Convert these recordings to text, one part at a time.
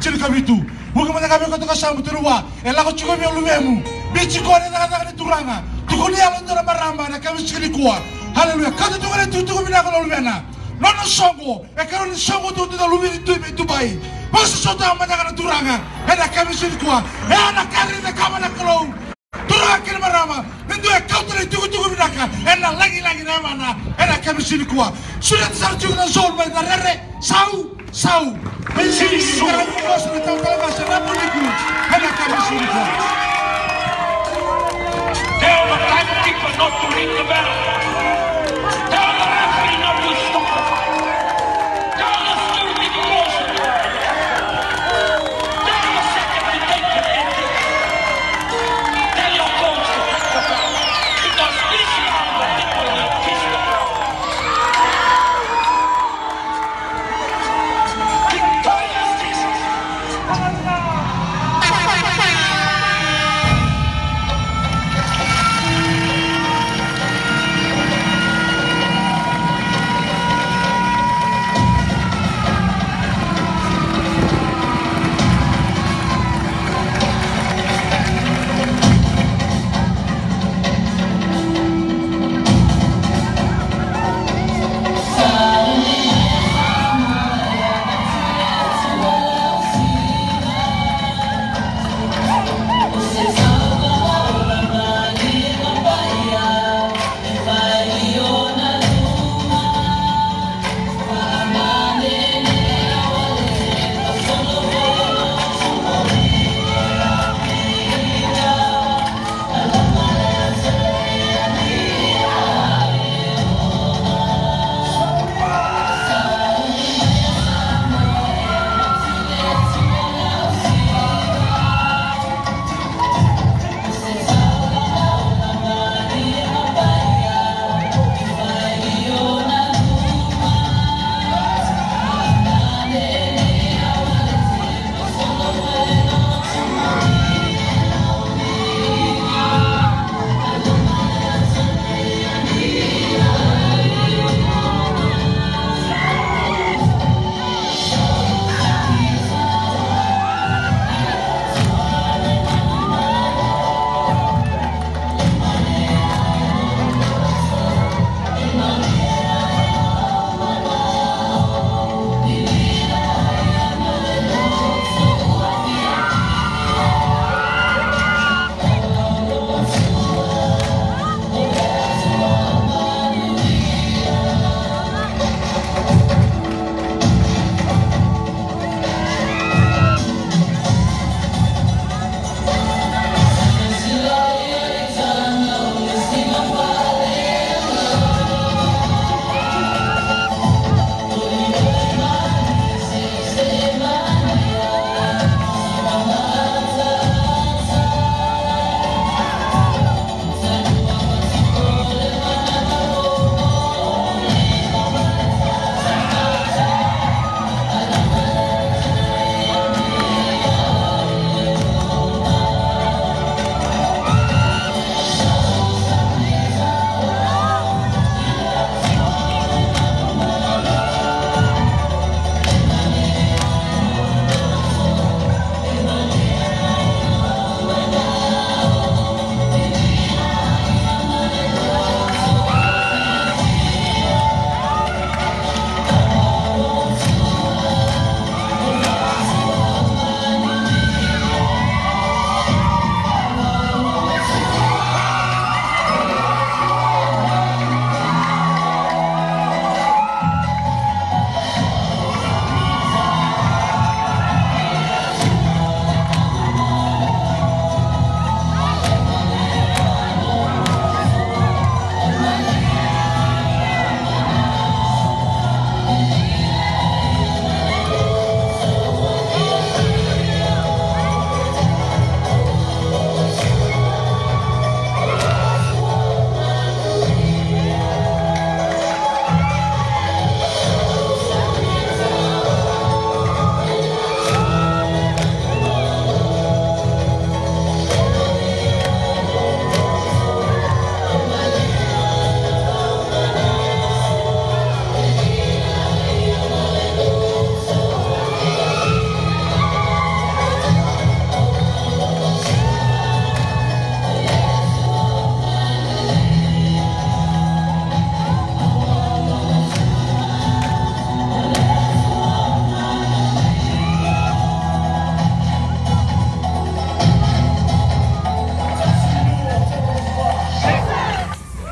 Chilikabitu. Huwag man kami kota kasama turuwa. Ela ko chiko miyo lumemu. Bichi ko na nakataka ni turanga. Tukuni alon dora maramba na kami chilikuwa. Hallelujah. Kata tukare tutuko mina ko lumena. Nono songo. E karo ni songo tu tu lumeni tu tu bai. Basta sota amana kana turanga. Ela kami chilikuwa. Ela na kari na kama na kolo. Turanga kini maramba. Nendo e kota ni tuko tuko mina ka. Ela lagi lagi na mana. Ela kami chilikuwa. Sudah tersarjung na zol bai na rere. Sau. Sau Sini Sekarang bos na tau talaga sa nabuliku Ena kami sini kuah Tell the black people not to ring the bell.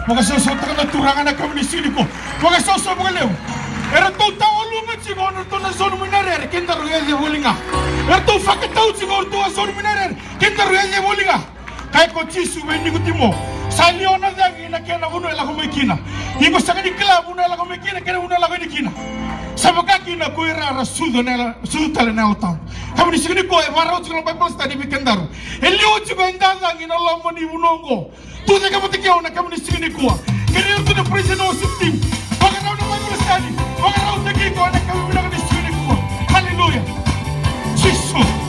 Mga sosot ka na turangan na kami ni sili ko. Mga sosot mga lew. Era tau tau lumet si gono to na zonu minarer kinda ruye wolinga. Era tau fakatau si gono to zonu minarer kinda ruye wolinga. Kai ko chisu we ni kutimo. Saliona dangi na kena uno ela kumekina. Iko sanga ni klabu uno ela kumekina kena uno ela kumekina. Sama kaki na ko era rasudo nela sudo tale nela tam. Kami ni sigini ko e warau chikolo Bible study bikendaru. Elio chiko endanga ngina lomo ni unongo. Tu de kamo tikeo na kami ni sigini ko. Kene to the prison of team. Baka raw na Bible study. Baka raw tagi ko na kami na ni sigini ko. Hallelujah. Jesus.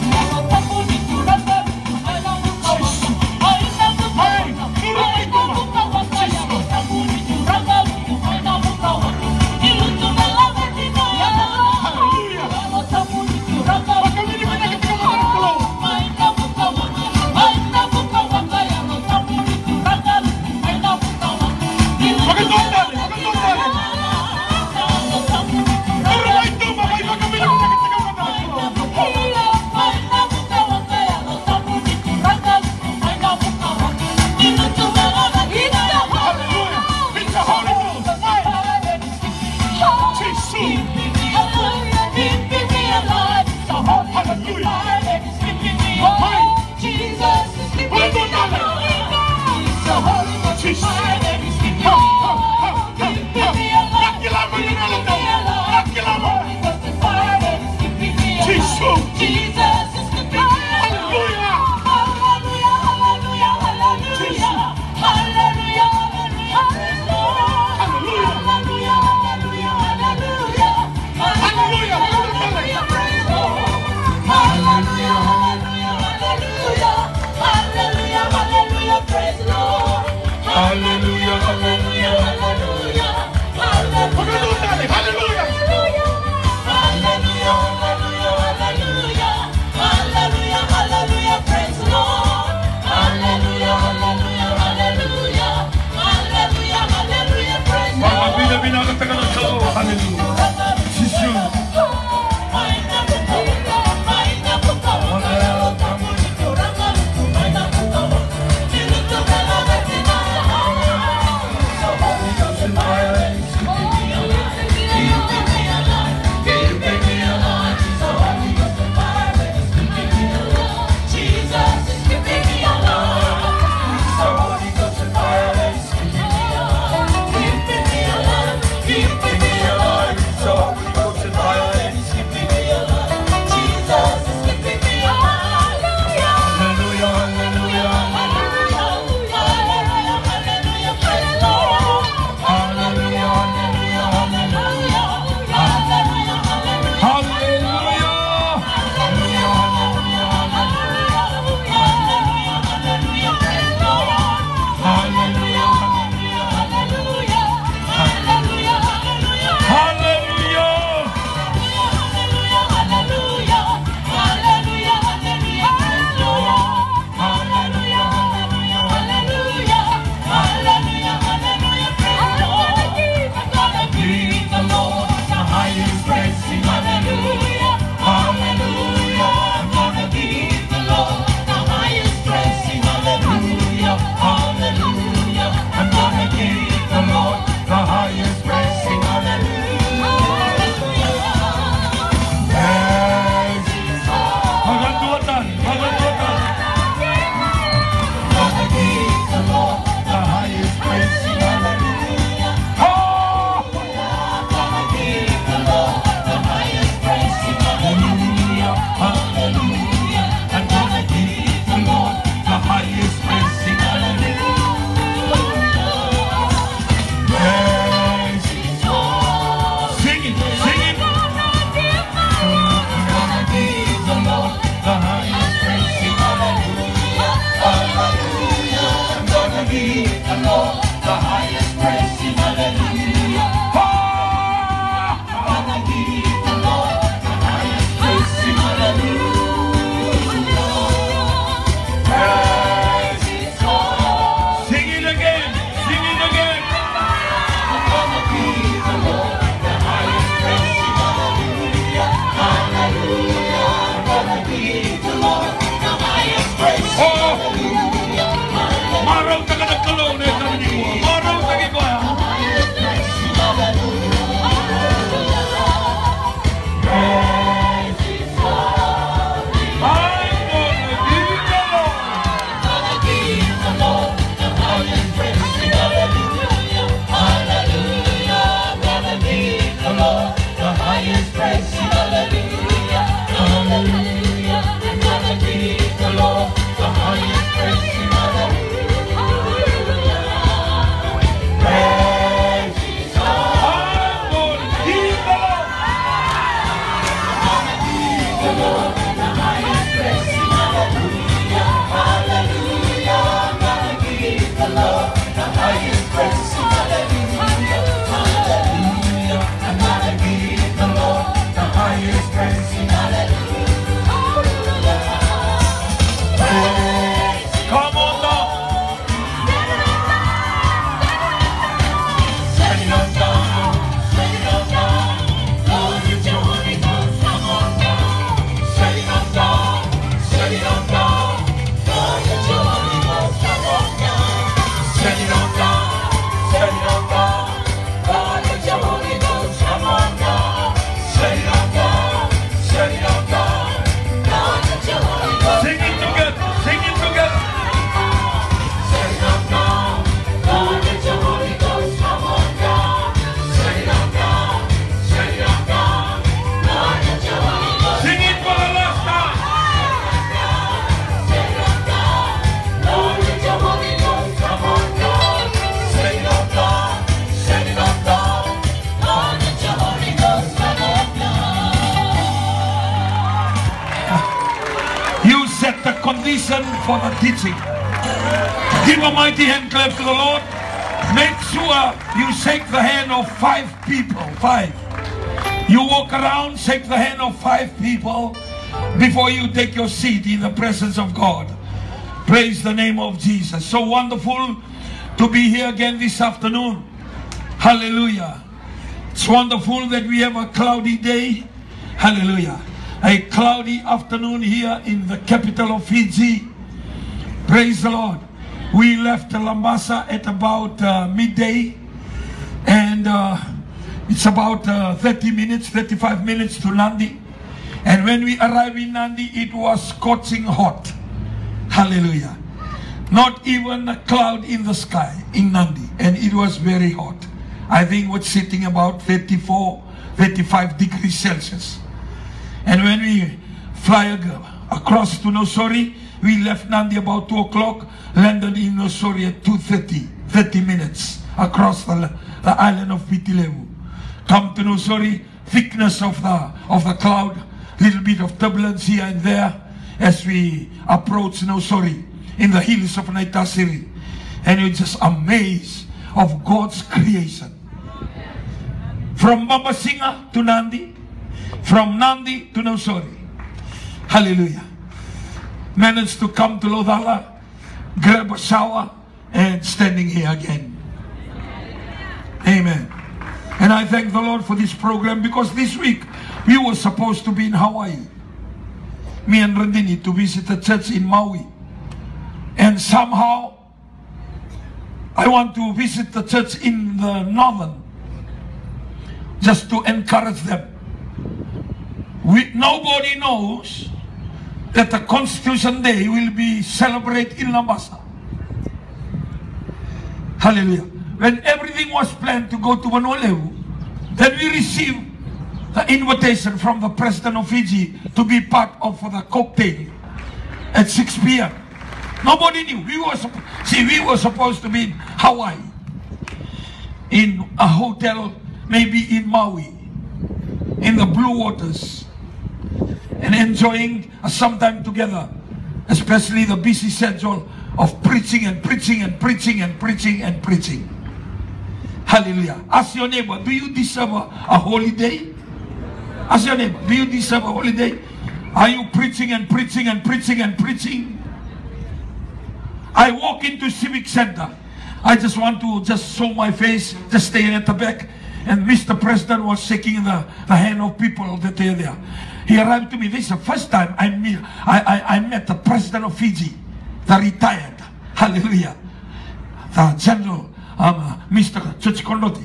Before you take your seat in the presence of God. Praise the name of Jesus. So wonderful to be here again this afternoon. Hallelujah. It's wonderful that we have a cloudy day. Hallelujah. A cloudy afternoon here in the capital of Fiji. Praise the Lord. We left Labasa at about uh, midday and uh, it's about uh, 30 minutes, 35 minutes to Nadi. And when we arrived in Nadi, it was scorching hot. Hallelujah. Not even a cloud in the sky in Nadi. And it was very hot. I think was sitting about 34, 35 degrees Celsius. And when we fly across to Nausori, we left Nadi about 2 o'clock, landed in Nausori at 2.30, 30 minutes across the, the island of Viti Levu. Come to Nausori, thickness of the, of the cloud, little bit of turbulence here and there as we approach Nausori in the hills of Naitasiri. And you're just amazed of God's creation. From Babasinga to Nadi, from Nadi to Nausori. Hallelujah. Managed to come to Lodala, grab a shower, and standing here again. Amen. And I thank the Lord for this program because this week we were supposed to be in Hawaii. Me and Randini to visit a church in Maui. And somehow I want to visit the church in the northern just to encourage them. We, nobody knows that the Constitution Day will be celebrated in Labasa. Hallelujah. When everything was planned to go to Vanuatu, then we received the invitation from the President of Fiji to be part of for the cocktail at 6 p.m. Nobody knew. We were see, we were supposed to be in Hawaii, in a hotel, maybe in Maui, in the blue waters, and enjoying some time together, especially the busy schedule of preaching and preaching and preaching and preaching and preaching. Hallelujah. Ask your neighbor, do you deserve a, a holiday? Ask your neighbor, do you deserve a holiday? Are you preaching and preaching and preaching and preaching? I walk into Civic Center. I just want to just show my face, just staying at the back. And Mr. President was shaking the, the hand of people that are there. He arrived to me. This is the first time I meet, I, I, I met the President of Fiji, the retired. Hallelujah. The General, um, Mr. Jioji Konrote.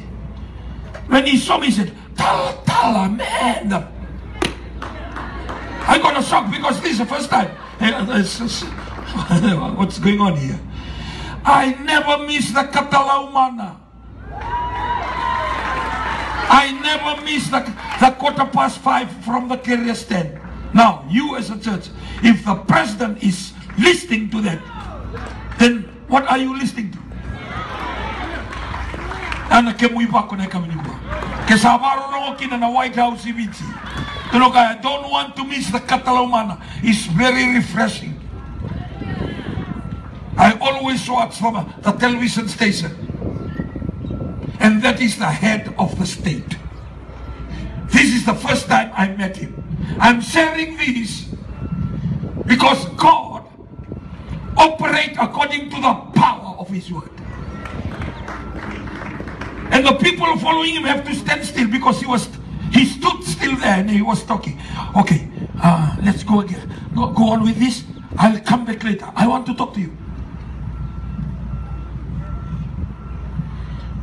When he saw me, he said, Tala, Tala, man. I got a shock because this is the first time. Uh, it's- What's going on here? I never miss the Katalaumana. I never miss the, the quarter past five from the carrier stand. Now, you as a church, if the president is listening to that, then what are you listening to? Ana ke mui pa kone kami ni ba. Ke sabaro rongo na White House i viti. Tuno kaya, don't want to miss the Catalomana. It's very refreshing. I always watch from the television station. And that is the head of the state. This is the first time I met him. I'm sharing this because God operate according to the power of His word. And the people following him have to stand still because he was he stood still there and he was talking. Okay, uh, let's go again. Go, go on with this. I'll come back later. I want to talk to you.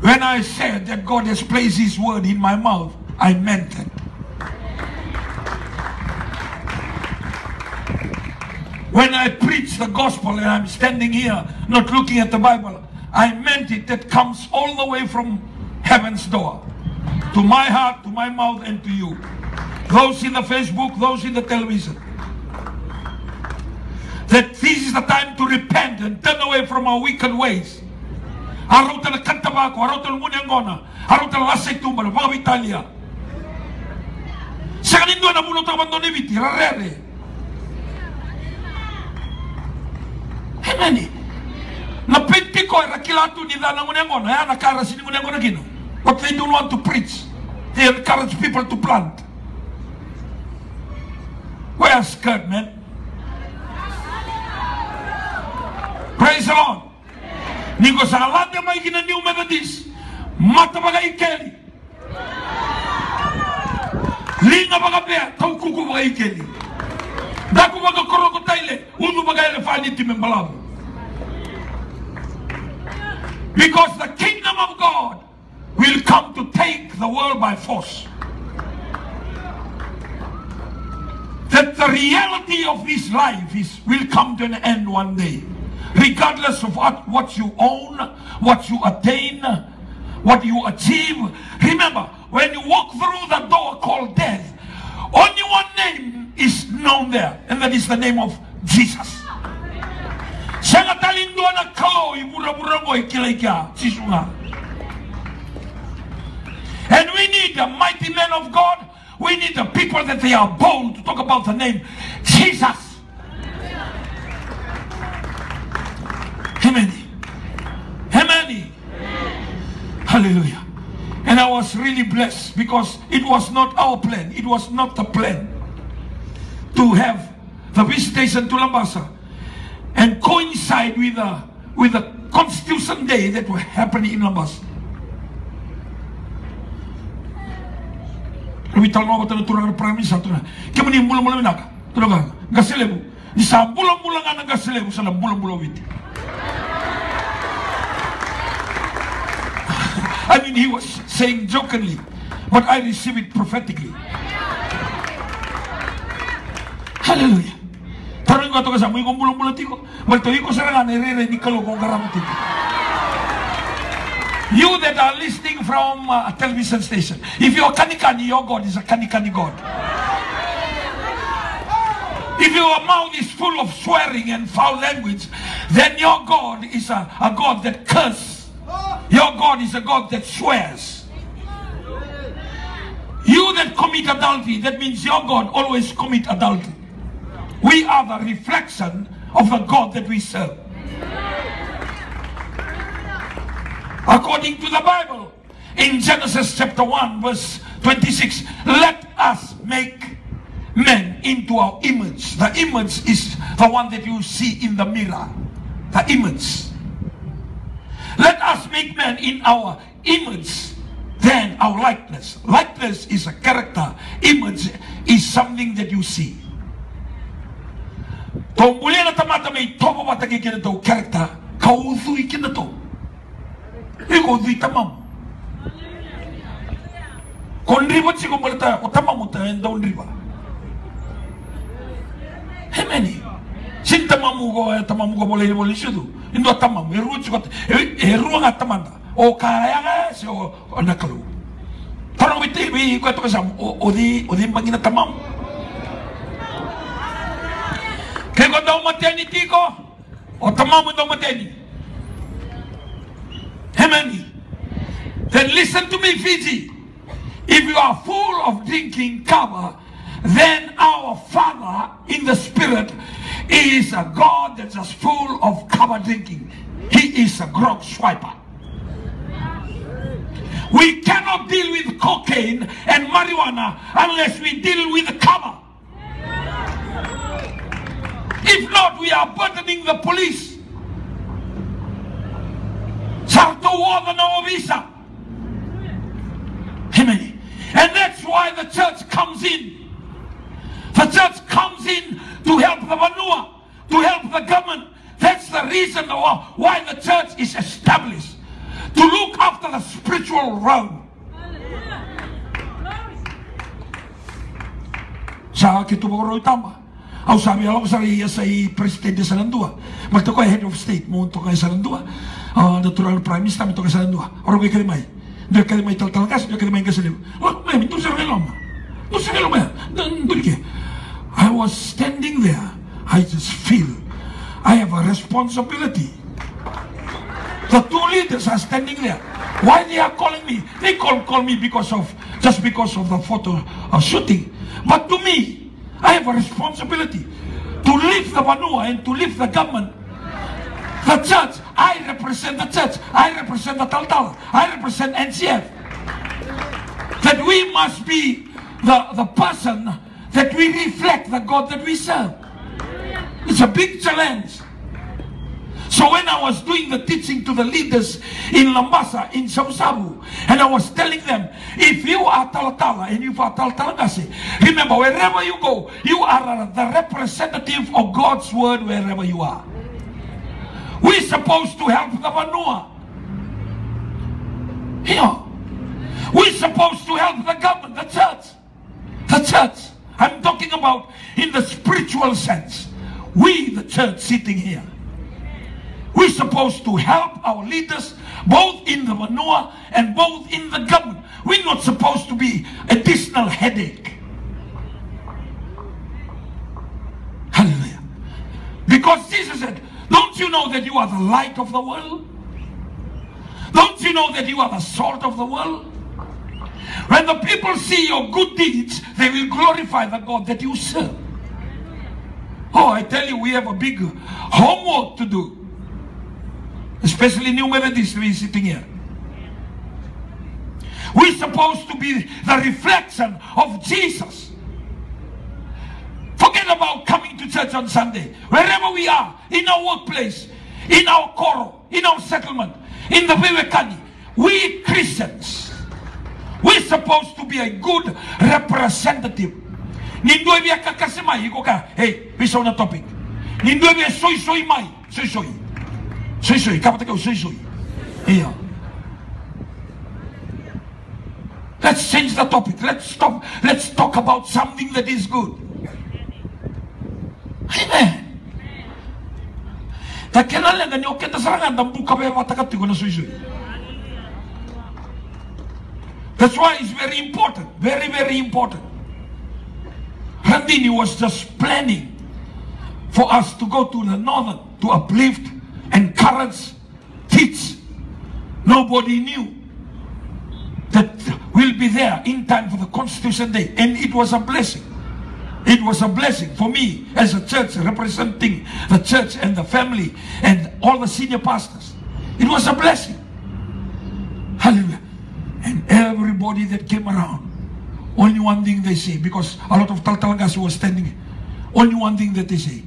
When I said that God has placed his word in my mouth, I meant it. When I preach the gospel and I'm standing here not looking at the Bible, I meant it. That comes all the way from heaven's door to my heart, to my mouth, and to you. Those in the Facebook, those in the television. That this is the time to repent and turn away from our wicked ways. Arauta na mulo. Amen. Na era kilatu ni dana munyangona, ya na kara sini gino. But they don't want to preach. They encourage people to plant. Wear a skirt, man. Praise the Lord. Niko sa alate mai kina New Methodist. Mata baga ikeli. Linga baga bea, tau kuku baga ikeli. Daku baga koroko taile, unu baga elefani timembalabu. Because the kingdom of God will come to take the world by force. That the reality of this life is will come to an end one day. Regardless of what, what you own, what you attain, what you achieve. Remember, when you walk through the door called death, only one name is known there, and that is the name of Jesus. Kao ikilaika, sisunga. And we need the mighty men of God. We need the people that they are bold to talk about the name Jesus. Amen. Amen. Hallelujah. And I was really blessed because it was not our plan. It was not the plan to have the visitation to Labasa and coincide with the with the Constitution Day that will happen in Labasa. Vital no bata turang prime minister tuna. Kemani mula mula minaka. Tuna gaselebu. Di sa mula mula nga gaselebu sa mula mula witi. I mean, he was saying jokingly, but I receive it prophetically. Hallelujah. Tarang ko to kasama, yung mula-mula tiko. Malto ko sa nga, nire ni kalugong karamati. You that are listening from uh, a television station, if you're kanikani, your God is a kanikani God. If your mouth is full of swearing and foul language, then your God is a, a God that curses. Your God is a God that swears. You that commit adultery, that means your God always commit adultery. We are the reflection of the God that we serve. According to the Bible, in Genesis chapter 1, verse 26, let us make men into our image. The image is the one that you see in the mirror. The image. Let us make man in our image, then our likeness. Likeness is a character. Image is something that you see. Tamata character, o tamam mo tayo daw riba. Hemeni. Sin tamam mo ko, tamam mo ko boleh boleh siya Indo tamam, eru chukot, eru nga tamanda. O kaya nga si o nakalo. Parang biti, bi ko to kasam, o di o di magina tamam. Kaya ko daw mateni tiko, o tamam mo daw mateni. Germany. Then listen to me, Fiji. If you are full of drinking cover, then our Father in the Spirit is a God that's full of cover drinking. He is a grog swiper. We cannot deal with cocaine and marijuana unless we deal with cover. If not, we are burdening the police. Sarto wada na visa. Amen. And that's why the church comes in. The church comes in to help the Vanua, to help the government. That's the reason why the church is established. To look after the spiritual realm. Sa kita bagoro tama. Au sabi alam sa iya sa presidente sa landua. Magto ko head of state mo to kay sa landua. Natural prime minister. I was standing there. I just feel I have a responsibility. The two leaders are standing there. Why they are calling me? They call call me because of just because of the photo of shooting. But to me, I have a responsibility to lift the Vanua and to lift the government. The church, I represent the church. I represent the Taltal. I represent NCF. That we must be the, the person that we reflect the God that we serve. It's a big challenge. So when I was doing the teaching to the leaders in Labasa, in Sabu, and I was telling them, if you are Talatala and you are Talatalagasi, remember wherever you go, you are the representative of God's word wherever you are. We're supposed to help the Vanua. Here. We're supposed to help the government, the church. The church. I'm talking about in the spiritual sense. We, the church sitting here. We're supposed to help our leaders both in the Vanua and both in the government. We're not supposed to be additional headache. Hallelujah. Because Jesus said, you know that you are the light of the world? Don't you know that you are the salt of the world? When the people see your good deeds, they will glorify the God that you serve. Oh, I tell you, we have a big homework to do. Especially new Methodists we sitting here. We're supposed to be the reflection of Jesus. About coming to church on Sunday. Wherever we are, in our workplace, in our koro, in our settlement, in the Vivekani, we Christians, we're supposed to be a good representative. Biya kakasimai, iko ka, hey, we saw the topic. Nindoi biya soy soy mai, soy soy. Soy soy, kapata ka soy soy. Yeah. Let's change the topic. Let's stop. Let's talk about something that is good. Amen. Soy. That's why it's very important. Very, very important. Randini was just planning for us to go to the northern to uplift, encourage, teach. Nobody knew that we'll be there in time for the Constitution Day. And it was a blessing. It was a blessing for me as a church representing the church and the family and all the senior pastors. It was a blessing. Hallelujah. And everybody that came around, only one thing they say, because a lot of Taltalangas were standing, only one thing that they say,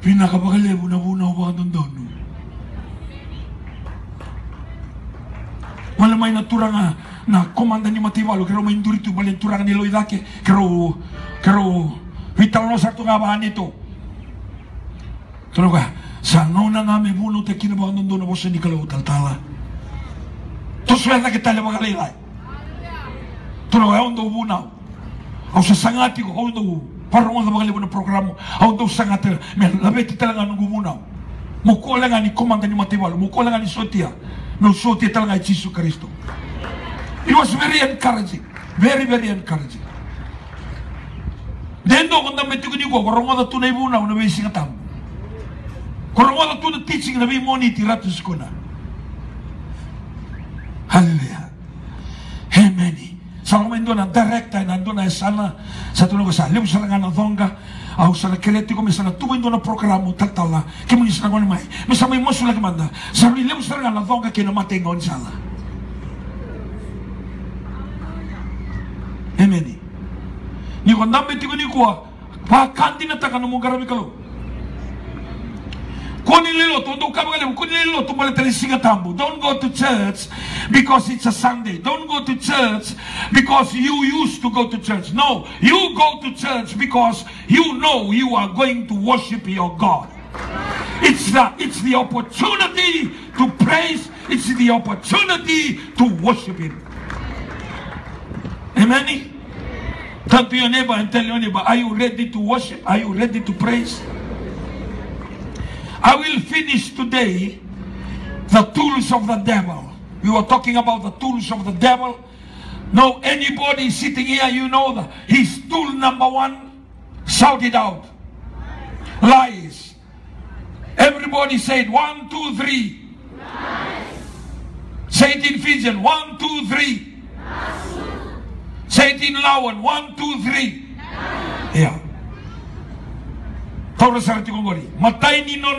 Pinakabagalebu na buna natura nga na komanda ni Matibalo, kero may induri tu balen turang ni Loidake, kero kero vital no sarto nga ba nito. Tulo ka, sa nona nga may buno te kinabahan doon doon na bosa ni Kalau Taltala. To suelta kita le magalalay. Tulo ka, ondo bunaw. Au sa sangati ko, ondo parang mga magaling na programo. Au do sangati, men labeti talaga nung bunaw. Mukula nga ni komanda ni Matibalo, mukula nga ni Sotia. No Sotia talaga ni Jesus Kristo. It was very encouraging. Very, very encouraging. Then do kung damit ko ni ko, karong wala tunay bunaw na may singatam. Karong wala tunay teaching na may moniti ratus ko na. Hallelujah. Amen. Sa mga ito na direkta, nandun na sana sa tunog sa alim sa nga na thonga, au sa nakeleti ko, misa na tuwin doon na programo, tagtala, kimo ni sa may, misa may mosu lagi manda, sa ilim sa nga na thonga, kinamatay ngon sala. Amen. Tiko ni kuwa, pa kanti na taka no mo garabi kalo. Don't go to church because it's a Sunday. Don't go to church because you used to go to church. No, you go to church because you know you are going to worship your God. It's the it's the opportunity to praise, it's the opportunity to worship him. Amen. Turn to your neighbor and tell your neighbor, are you ready to worship? Are you ready to praise? I will finish today the tools of the devil. We were talking about the tools of the devil. No, anybody sitting here, you know that his tool number one, shout it out. Lies. Everybody said one, two, three. Lies. Say it in Fijian. One, two, three. Lies. Say it in Lawan. One, two, three. Yeah.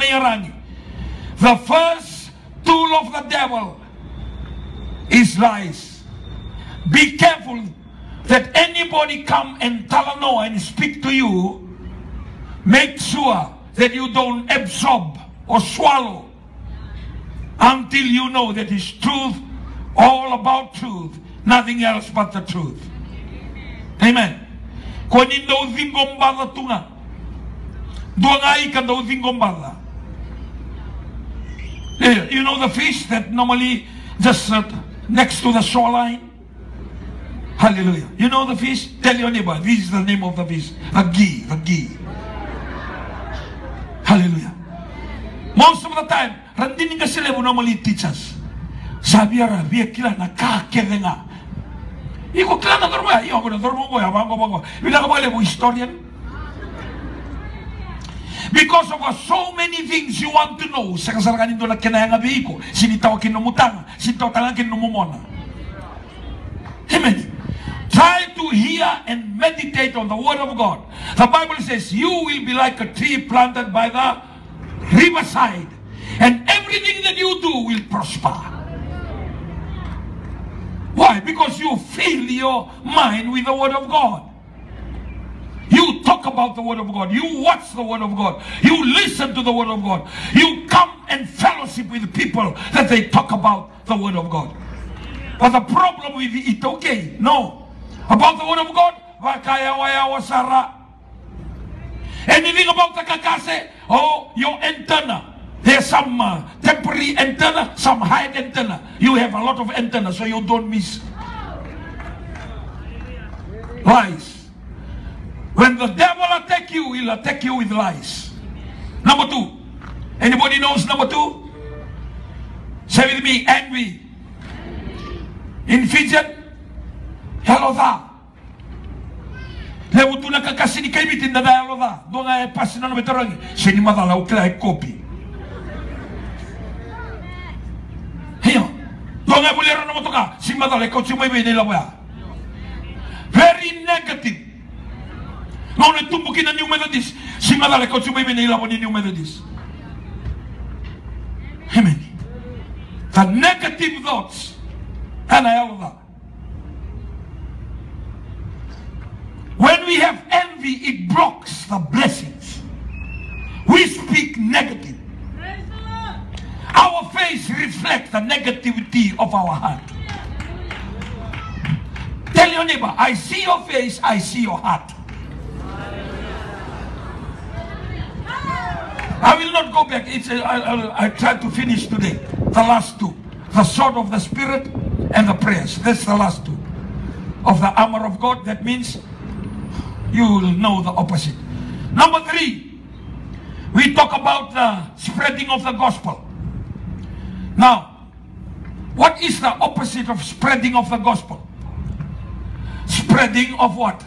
Yarangi. The first tool of the devil is lies. Be careful that anybody come and talanoa and speak to you. Make sure that you don't absorb or swallow until you know that it's truth, all about truth, nothing else but the truth. Amen. Kung hindi zingombada tunga, duangai ka daw zingombada. You know the fish that normally just uh, next to the shoreline? Hallelujah. You know the fish? Tell your neighbor, this is the name of the fish. The gee, the gee. Hallelujah. Most of the time, randini ka sila normally teach us. Sabi ara, biya kila na kakere nga. Iko kila na dormo ya, iyo ko na dormo ko ya, bango bango. Bila ka ba mo historian? Because of so many things you want to know, sa kasarakan nito na kinaya nga bihiko, sinitaw kinumutanga, sinitaw talang kinumumona. Amen. Try to hear and meditate on the word of God. The Bible says you will be like a tree planted by the riverside. And everything that you do will prosper. Why? Because you fill your mind with the word of God. You talk about the word of God. You watch the word of God. You listen to the word of God. You come and fellowship with people that they talk about the word of God. But the problem with it, okay, no. About the word of God. Anything about the kakase, oh, your antenna. There's some uh, temporary antenna, some high antenna. You have a lot of antenna, so you don't miss. Lies. When the devil attack you, he'll attack you with lies. Number two. Anybody knows number two? Say with me, envy. In Fijian, hello da. Lewu tu na kakasi ni kaimi tinda da da. Donga e pasi na no betorangi. Se ni madala e kopi. Very negative. No ne tumbu kina New Methodist. Si e boya New Methodist. Amen. The negative thoughts. And. When we have envy, it blocks the blessings. We speak negative. Our face reflects the negativity of our heart. Tell your neighbor, I see your face, I see your heart. I will not go back. It's a, I, I, I try to finish today. The last two. The sword of the spirit and the prayers. That's the last two. Of the armor of God. That means you will know the opposite. Number three, we talk about the spreading of the gospel. Now, what is the opposite of spreading of the gospel? Spreading of what?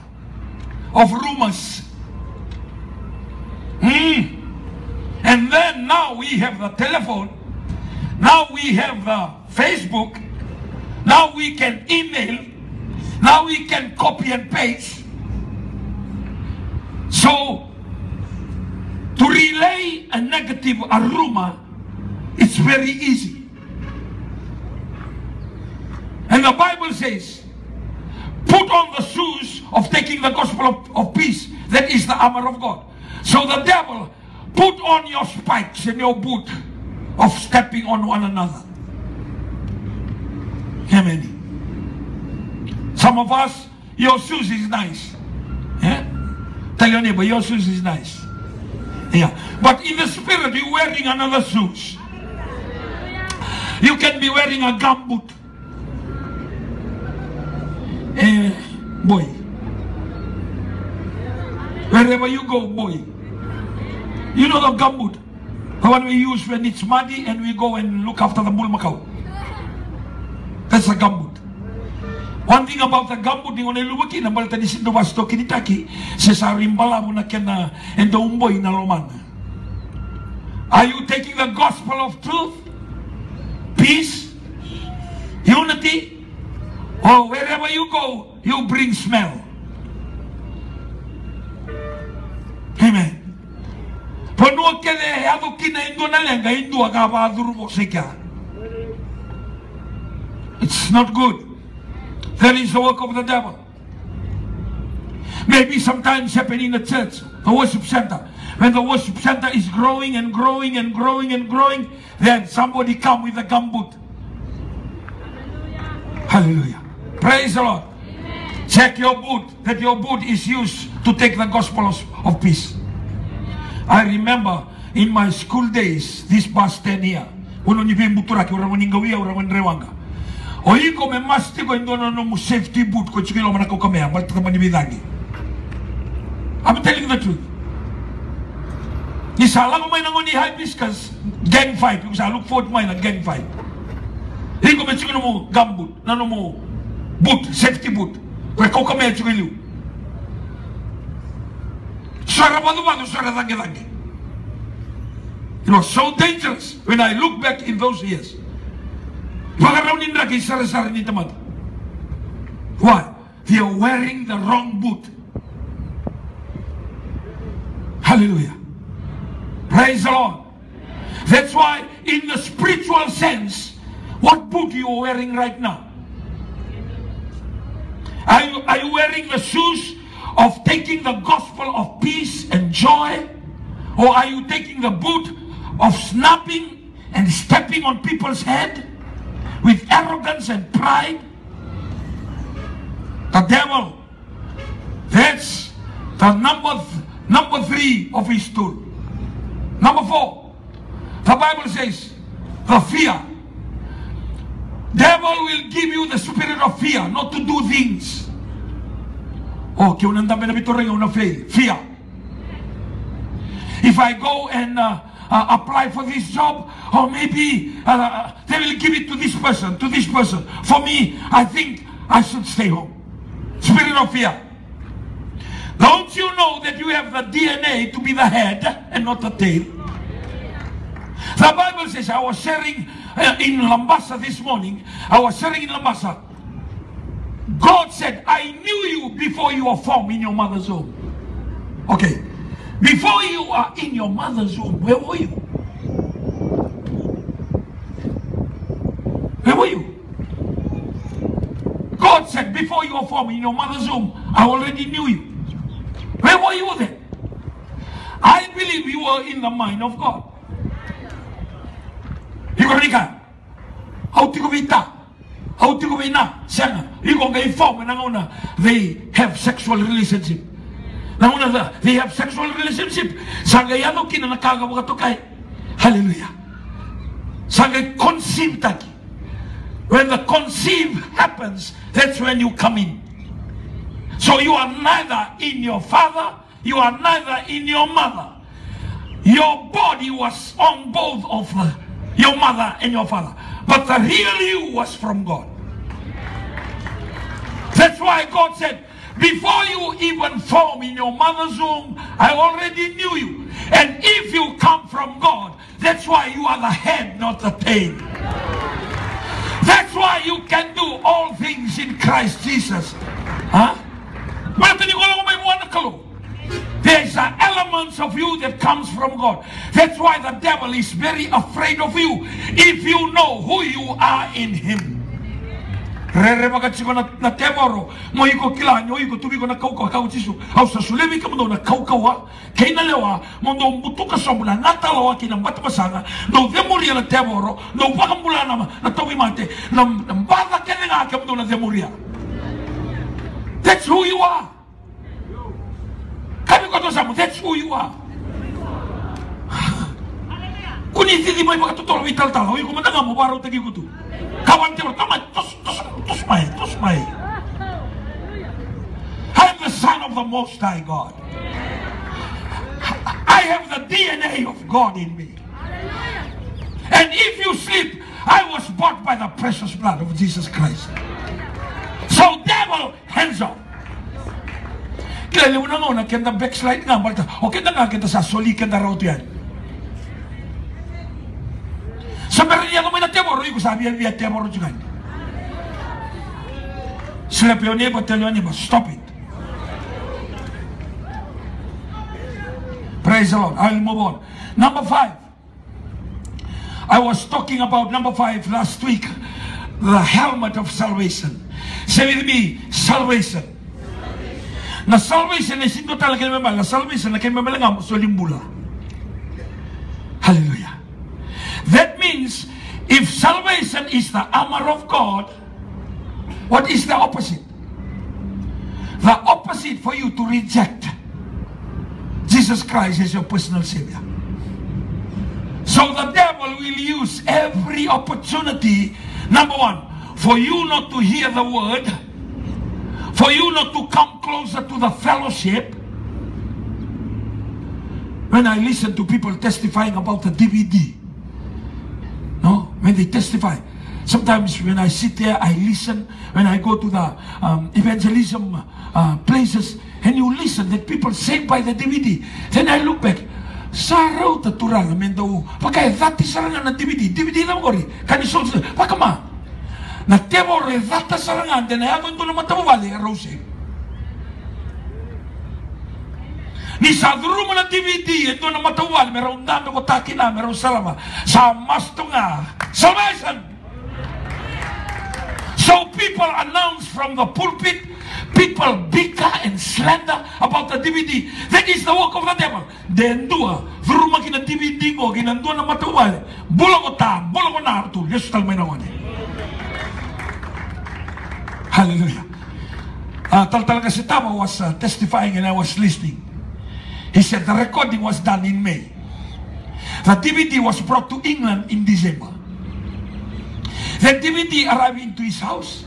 Of rumors. Hmm. And then now we have the telephone. Now we have the Facebook. Now we can email. Now we can copy and paste. So, to relay a negative, a rumor, it's very easy. And the Bible says, put on the shoes of taking the gospel of, of peace. That is the armor of God. So the devil put on your spikes and your boot of stepping on one another. Amen. Some of us, your shoes is nice. Yeah? Tell your neighbor, your shoes is nice. Yeah. But in the spirit, you're wearing another shoes. You can be wearing a gumboot. Eh, boy. Wherever you go, boy. You know the gumboot? The one we use when it's muddy and we go and look after the bull. That's a gumboot. One thing about the gumboot ni ngone lubuki na balta ni sindo basto kinitaki se sa rimbala mo na kena endo umboy na lomana. Are you taking the gospel of truth? Peace? Unity? Or wherever you go, you bring smell. Amen. Ponua kele adu kina indu na lenga indu agaba aduru seka. It's not good. That is the work of the devil. Maybe sometimes happen in the church, the worship center. When the worship center is growing and growing and growing and growing, then somebody come with a gumboot. Hallelujah. Praise the Lord. Check your boot, that your boot is used to take the gospel of, of peace. I remember in my school days, this past 10 year, uno ni bimbutura ki orang meninggawi orang menrewanga. O oh, iko me masti ko indono no mu safety boot ko chikilo mana ko kamea, mal tata mani bidangi. I'm telling the truth. Ni sala ko may nangoni hibiscus gang fight, yung sa look forward may na gang fight. Iko me chikilo mo gumboot, nano mo boot, safety boot. Ko ko kamea chikilo. Sarabadubado, saradangi-dangi. It was so dangerous when I look back in those years. Why? They are wearing the wrong boot. Hallelujah. Praise the Lord. That's why in the spiritual sense, what boot you are wearing right now? Are you, are you wearing the shoes of taking the gospel of peace and joy? Or are you taking the boot of snapping and stepping on people's head with arrogance and pride? The devil, that's the number, th- number three of his tool. Number four, the Bible says, the fear. Devil will give you the spirit of fear, not to do things. Oh, que unang dami na bituring una fail. Fear. If I go and uh, uh, apply for this job, or maybe uh, they will give it to this person, to this person. For me, I think I should stay home. Spirit of fear. Don't you know that you have the DNA to be the head and not the tail? The Bible says, I was sharing uh, in Labasa this morning, I was sharing in Labasa. God said, I knew you before you were formed in your mother's womb. Okay. Before you are in your mother's womb, where were you? Where were you? God said, before you were formed in your mother's womb, I already knew you. Where were you then? I believe you were in the mind of God. Ikonika, how Ah, they have sexual relationship. Na uh, they have sexual relationship. Sanga yano kina nakaga tukay hallelujah. Sanga conceive taki. When the conceive happens that's when you come in. So you are neither in your father you are neither in your mother. Your body was on both of the, your mother and your father but the real you was from God that's why God said, before you even form in your mother's womb, I already knew you. And if you come from God, that's why you are the head, not the tail. That's why you can do all things in Christ Jesus. Huh? There's an elements of you that comes from God. That's why the devil is very afraid of you if you know who you are in him. That's who you are. Mo. That's who you are. Kuni titi mai makatutolo vital tala. Oi ko matanga mo baro tagi ko tu. Kawan tiro tama tos tos tos mai tos mai. I am the son of the Most High God. I have the DNA of God in me. And if you sleep, I was bought by the precious blood of Jesus Christ. So devil, hands up. Kila liw na nga, kenda backslide nga, balta, o kenda nga kita sa soli kenda raw to yan. Sa meron niya kami na temoro, ko sabi yan via temoro juga. Sila piyo niya ba, tell niya stop it. Praise the Lord. I'll move on. Number five. I was talking about number five last week. The helmet of salvation. Say with me, salvation. Na salvation is hindi talaga naman na salvation na kayo mamalangam sa limbula. Hallelujah. That means if salvation is the armor of God, what is the opposite? The opposite for you to reject Jesus Christ as your personal Savior. So the devil will use every opportunity, number one, for you not to hear the word, for you not to come closer to the fellowship. When I listen to people testifying about the DVD, no, when they testify, sometimes when I sit there, I listen. When I go to the um, evangelism uh, places, and you listen that people saved by the DVD, then I look back. Sarau taturang amen daw. Pakai dati sarangan na DVD. DVD na mo Kani sol pakama. Na temo re data sarangan den ay agon na matamu vale rose. Ni sa duru mo na DVD ito na matawal meron dando ko taki na meron salama sa masto nga salvation. So people announce from the pulpit people bicker and slander about the DVD. That is the work of the devil. Then dua, rumah kita DVD ko, ginandua na matawal. Bulo ko ta, bulo ko na. Yesus tal may nawan. Hallelujah. Uh, tal talaga si Tama was uh, testifying and I was listening. He said the recording was done in May. The DVD was brought to England in December. The DVD arrived into his house.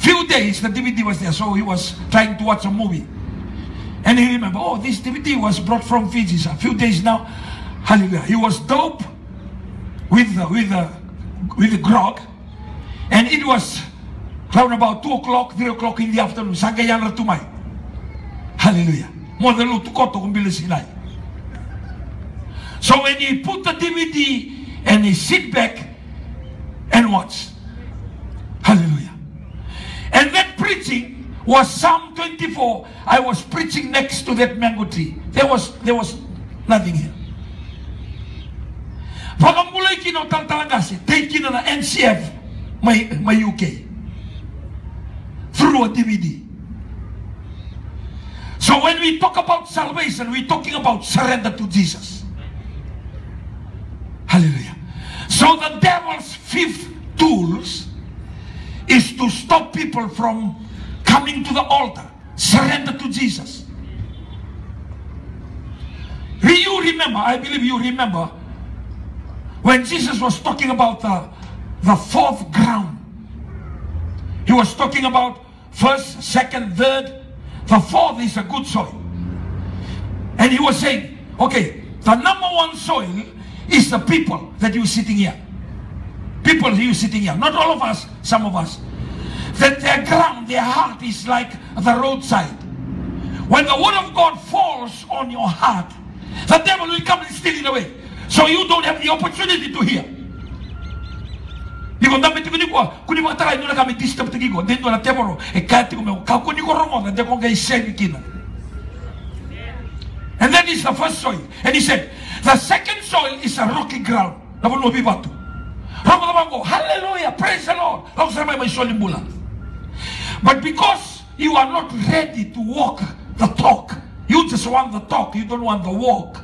Few days the DVD was there, so he was trying to watch a movie. And he remembered, oh, this DVD was brought from Fiji. A few days now, hallelujah. He was dope with the, with the, with the grog. And it was around about 2 o'clock, 3 o'clock in the afternoon. Sagayan na tumay. Hallelujah. More than to koto kung bilis. So when he put the DVD and he sit back and watch. Hallelujah. And that preaching was Psalm 24. I was preaching next to that mango tree. There was there was nothing here. Pakamulay kino taltalangasi, take kino na NCF, may, may UK. DVD. So when we talk about salvation, we're talking about surrender to Jesus. Hallelujah. So the devil's fifth tools is to stop people from coming to the altar. Surrender to Jesus. You remember, I believe you remember, when Jesus was talking about the, the fourth ground. He was talking about first, second, third. The fourth is a good soil. And he was saying, okay, the number one soil is the people that you're sitting here. People you sitting here. Not all of us, some of us. That their ground, their heart is like the roadside. When the word of God falls on your heart, the devil will come and steal it away. So you don't have the opportunity to hear. Tigo, dito na temoro, e romo, na kina. And that is the first soil. And he said, the second soil is a rocky ground. Napuno bibatu. Ramo naman ko, hallelujah, praise the Lord. Sa may may soil mula. But because you are not ready to walk the talk, you just want the talk, you don't want the walk.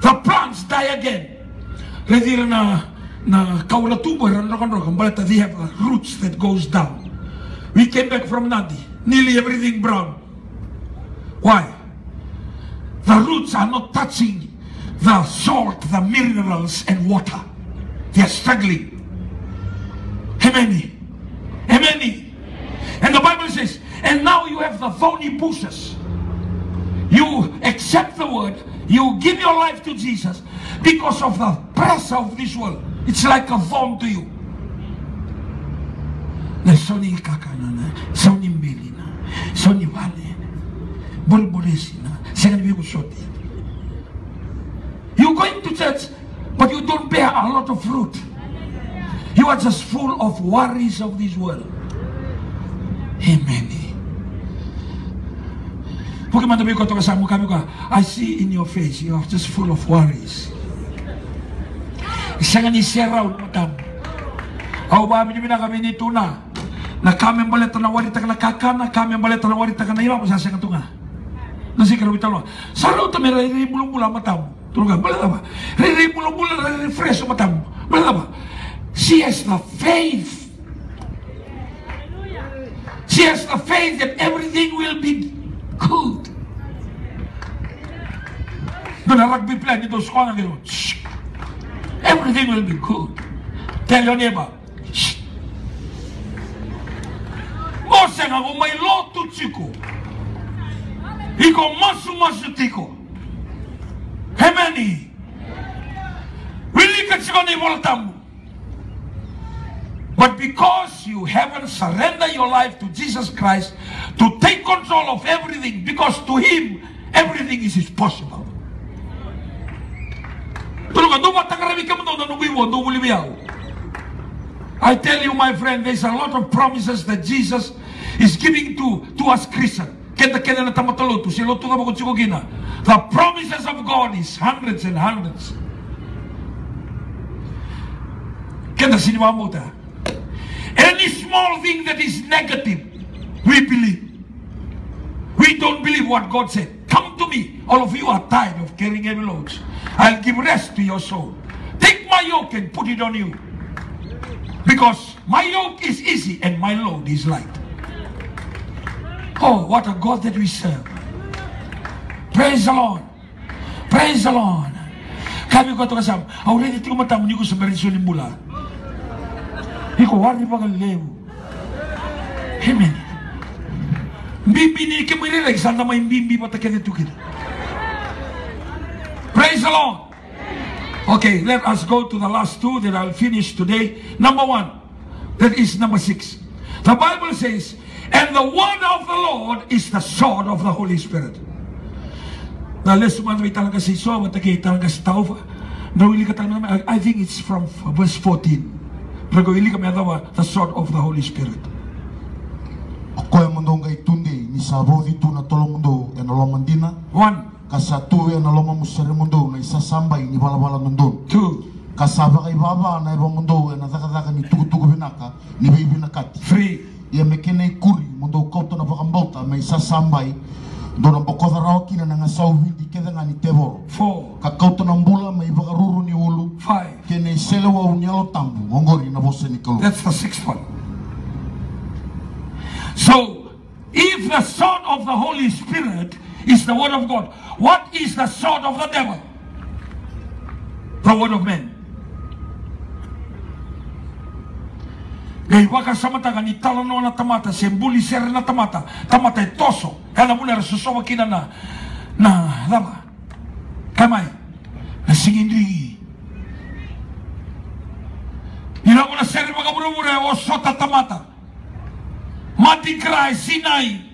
The plants die again. Ready na na kaula tubo ran rokan rokan but they have roots that goes down. We came back from Nadi, nearly everything brown. Why? The roots are not touching the salt, the minerals and water. They are struggling. Amen. Amen. And the Bible says, and now you have the thorny bushes. You accept the word, you give your life to Jesus because of the pressure of this world. It's like a thorn to you. Na soni kakana na, soni. You go into church, but you don't bear a lot of fruit. You are just full of worries of this world. Amen. Bagaimana tapi kau tahu sama kami kau, I see in your face you are just full of worries. Isang ni seraw matam. Au ba mi bina kami ni tuna. Na kami boleh tanah wanita kana kakana, kami boleh tanah wanita kana iwa pasal saya tunga. Nasi kalau kita lo, saru tu merah ini bulu bulu matam. Tunggu boleh apa? Riri bulu bulu riri fresh matam. Boleh apa? She has the faith. She has the faith that everything will be good. Doon rugby player dito sa kanya gano'n. Shh. Everything will be good. Tell your neighbor. Shh. Mose nga kung may loto chiko. Iko masu masu tiko. Hemeni. Willi ka chiko ni voltamu. But because you haven't surrendered your life to Jesus Christ to take control of everything, because to Him everything is, possible. I tell you, my friend, there's a lot of promises that Jesus is giving to, to us Christians. The promises of God is hundreds and hundreds. Mo ta. Any small thing that is negative, we believe. We don't believe what God said. Come to me. All of you are tired of carrying heavy loads. I'll give rest to your soul. Take my yoke and put it on you. Because my yoke is easy and my load is light. Oh, what a God that we serve. Praise the Lord. Praise the Lord. Kami ko kasama. Already ito kumatamu niyo ko sa. Iko wari pa kalelewu. Amen. Mbimbi ni ke mwere like sanda may mbimbi pa takene tukida. Praise the Lord. Okay, let us go to the last two that I'll finish today. Number one, that is number six. The Bible says, and the word of the Lord is the sword of the Holy Spirit. Now let's may talaga si so, matagay talaga sa tao. Nawili ka talaga, I think it's from verse 14. Nagawili kami adawa, the sword of the Holy Spirit. Ako ay mundo ngay tundi? Ni sabo dito na tolong mundo en nolong mandina One, kasatu en nolong musere mundo na isa sambay ni balabala nundun two, kasaba kay baba na ibang mundo en natakataka ni tugu-tugu binaka ni bibi nakati three, ia mekene kuri mundo kauta na pakambauta may isa sambay do na bokoda raw kina na ngasaw hindi keda nga ni teboro four, kakauta ng bula may bakaruru ni ulu five. kene selewa unyalo tambu ngongori na bosa ni kalu That's the sixth one. So, if the sword of the Holy Spirit is the word of God, what is the sword of the devil? The word of man. Gay waka samata ka ni talano na tamata, sembuli ser na tamata, tamata e toso, kala muna rasusawa kina na, na, lama, kamay, na singindri. Ina mo na ser mga mura-mura, o sota tamata. Mati cry, sinai.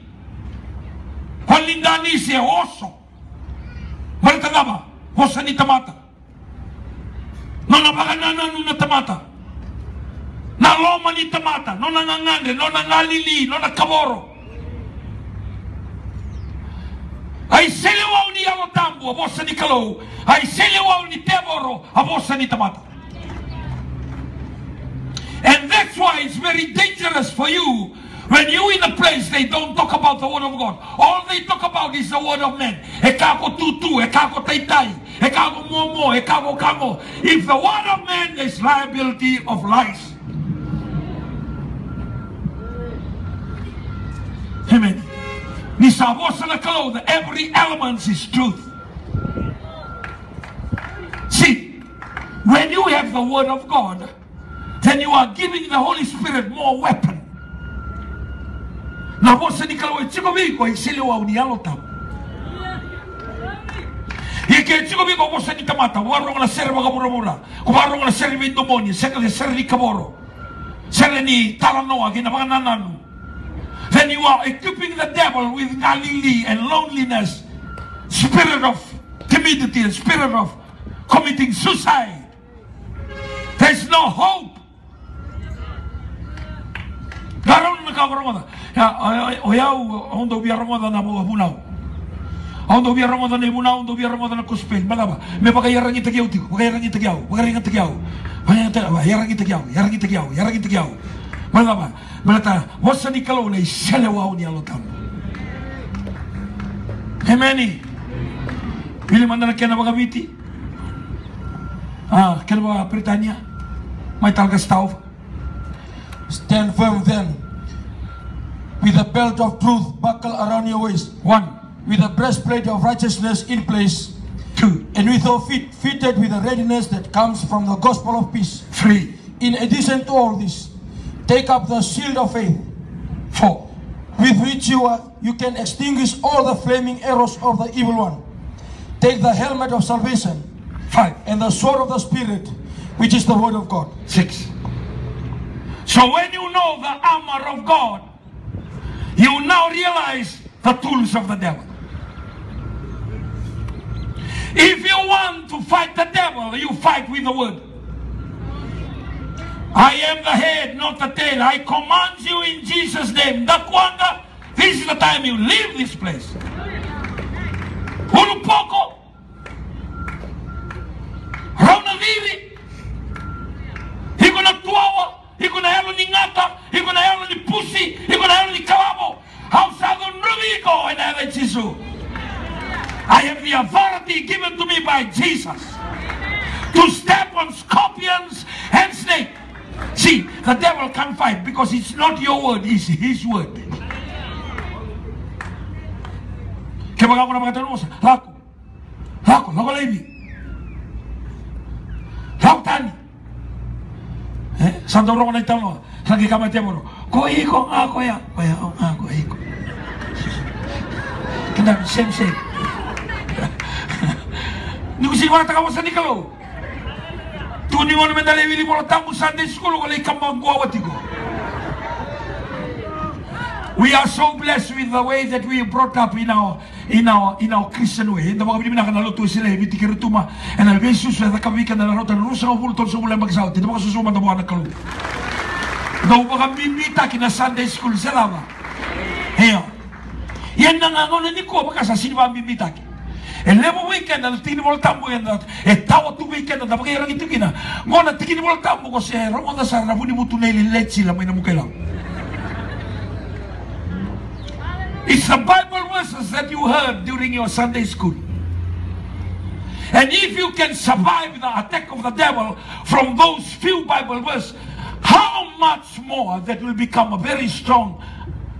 Walindani si oso. Malta ba? Osa ni tamata. Mga baganana no na tamata. Na loma ni tamata. No na ngangande, no na ngalili, no na kaboro. Ay selewaw ni alotambo, abosa ni kalo. Ay selewaw ni teboro, abosa ni tamata. And that's why it's very dangerous for you when you in a place they don't talk about the word of God. All they talk about is the word of men. E kako tutu, e kako taitai, e kako momo, e kako kamo. If the word of man is liability of lies. Amen. Ni sa vosa na kalau, every element is truth. See, when you have the word of God, then you are giving the Holy Spirit more weapon. Na vosa ni kalau e tiko biko sile wa unialo tam. E ke tiko biko vosa ni tamata, warong na sere mga mura-mura, kumarong na sere mi domoni, sere ni sere ni kaboro, sere ni talanoa, ginapanganananu. Then you are equipping the devil with Galilee and loneliness, spirit of timidity and spirit of committing suicide. There's no hope. Yarang. Malaba. Malata, wasa ni kalau na iselewaw ni alotam. Hemeni. Bili mandana kena baga biti. Ah, kena baga Britania. May talga stauf. Stand firm then, with a belt of truth buckled around your waist, One, with a breastplate of righteousness in place, two, and with your feet fitted with the readiness that comes from the gospel of peace. three, In addition to all this, take up the shield of faith, four, with which you are you can extinguish all the flaming arrows of the evil one. Take the helmet of salvation five, and the sword of the spirit, which is the word of God. six. So when you know the armor of God, you now realize the tools of the devil. If you want to fight the devil, you fight with the word. I am the head, not the tail. I command you in Jesus' name. Dakwanga, this is the time you leave this place. Hulu poko. Rauna vivi. Iko na tuawa, iko na yalo ni ngata, iko na yalo ni pusi, iko na yalo ni kalabo. Hausado nruviko en ere Jesu. I have the authority given to me by Jesus to step on scorpions and snake. See, the devil can't fight because it's not your word, it's his word. Kaya mga sa lako. Lako, lako. Lako tani. Eh, ro na mo. Ko ko. Ko ko iko. Kena same same. Taka wasa nikalo. Tu ni ngono mendale wili bola tamu Sunday school ko le kamba ngwa watiko. We are so blessed with the way that we brought up in our in our in our Christian way. Nda mga binibina kana luto sila biti kirutuma. En al besus la kabika na rota rusa ko bulto so mula magsaw. Tidak mga susuma na buwan kalu. Daw mga binibita kina Sunday school sila ba. Heyo. Yan na nga ngono ni ko baka sa sinima binibita ki. Weekend tu weekend kina. Ngona ko se da mutu nei la mukela. It's the Bible verses that you heard during your Sunday school. And if you can survive the attack of the devil from those few Bible verses, how much more that will become a very strong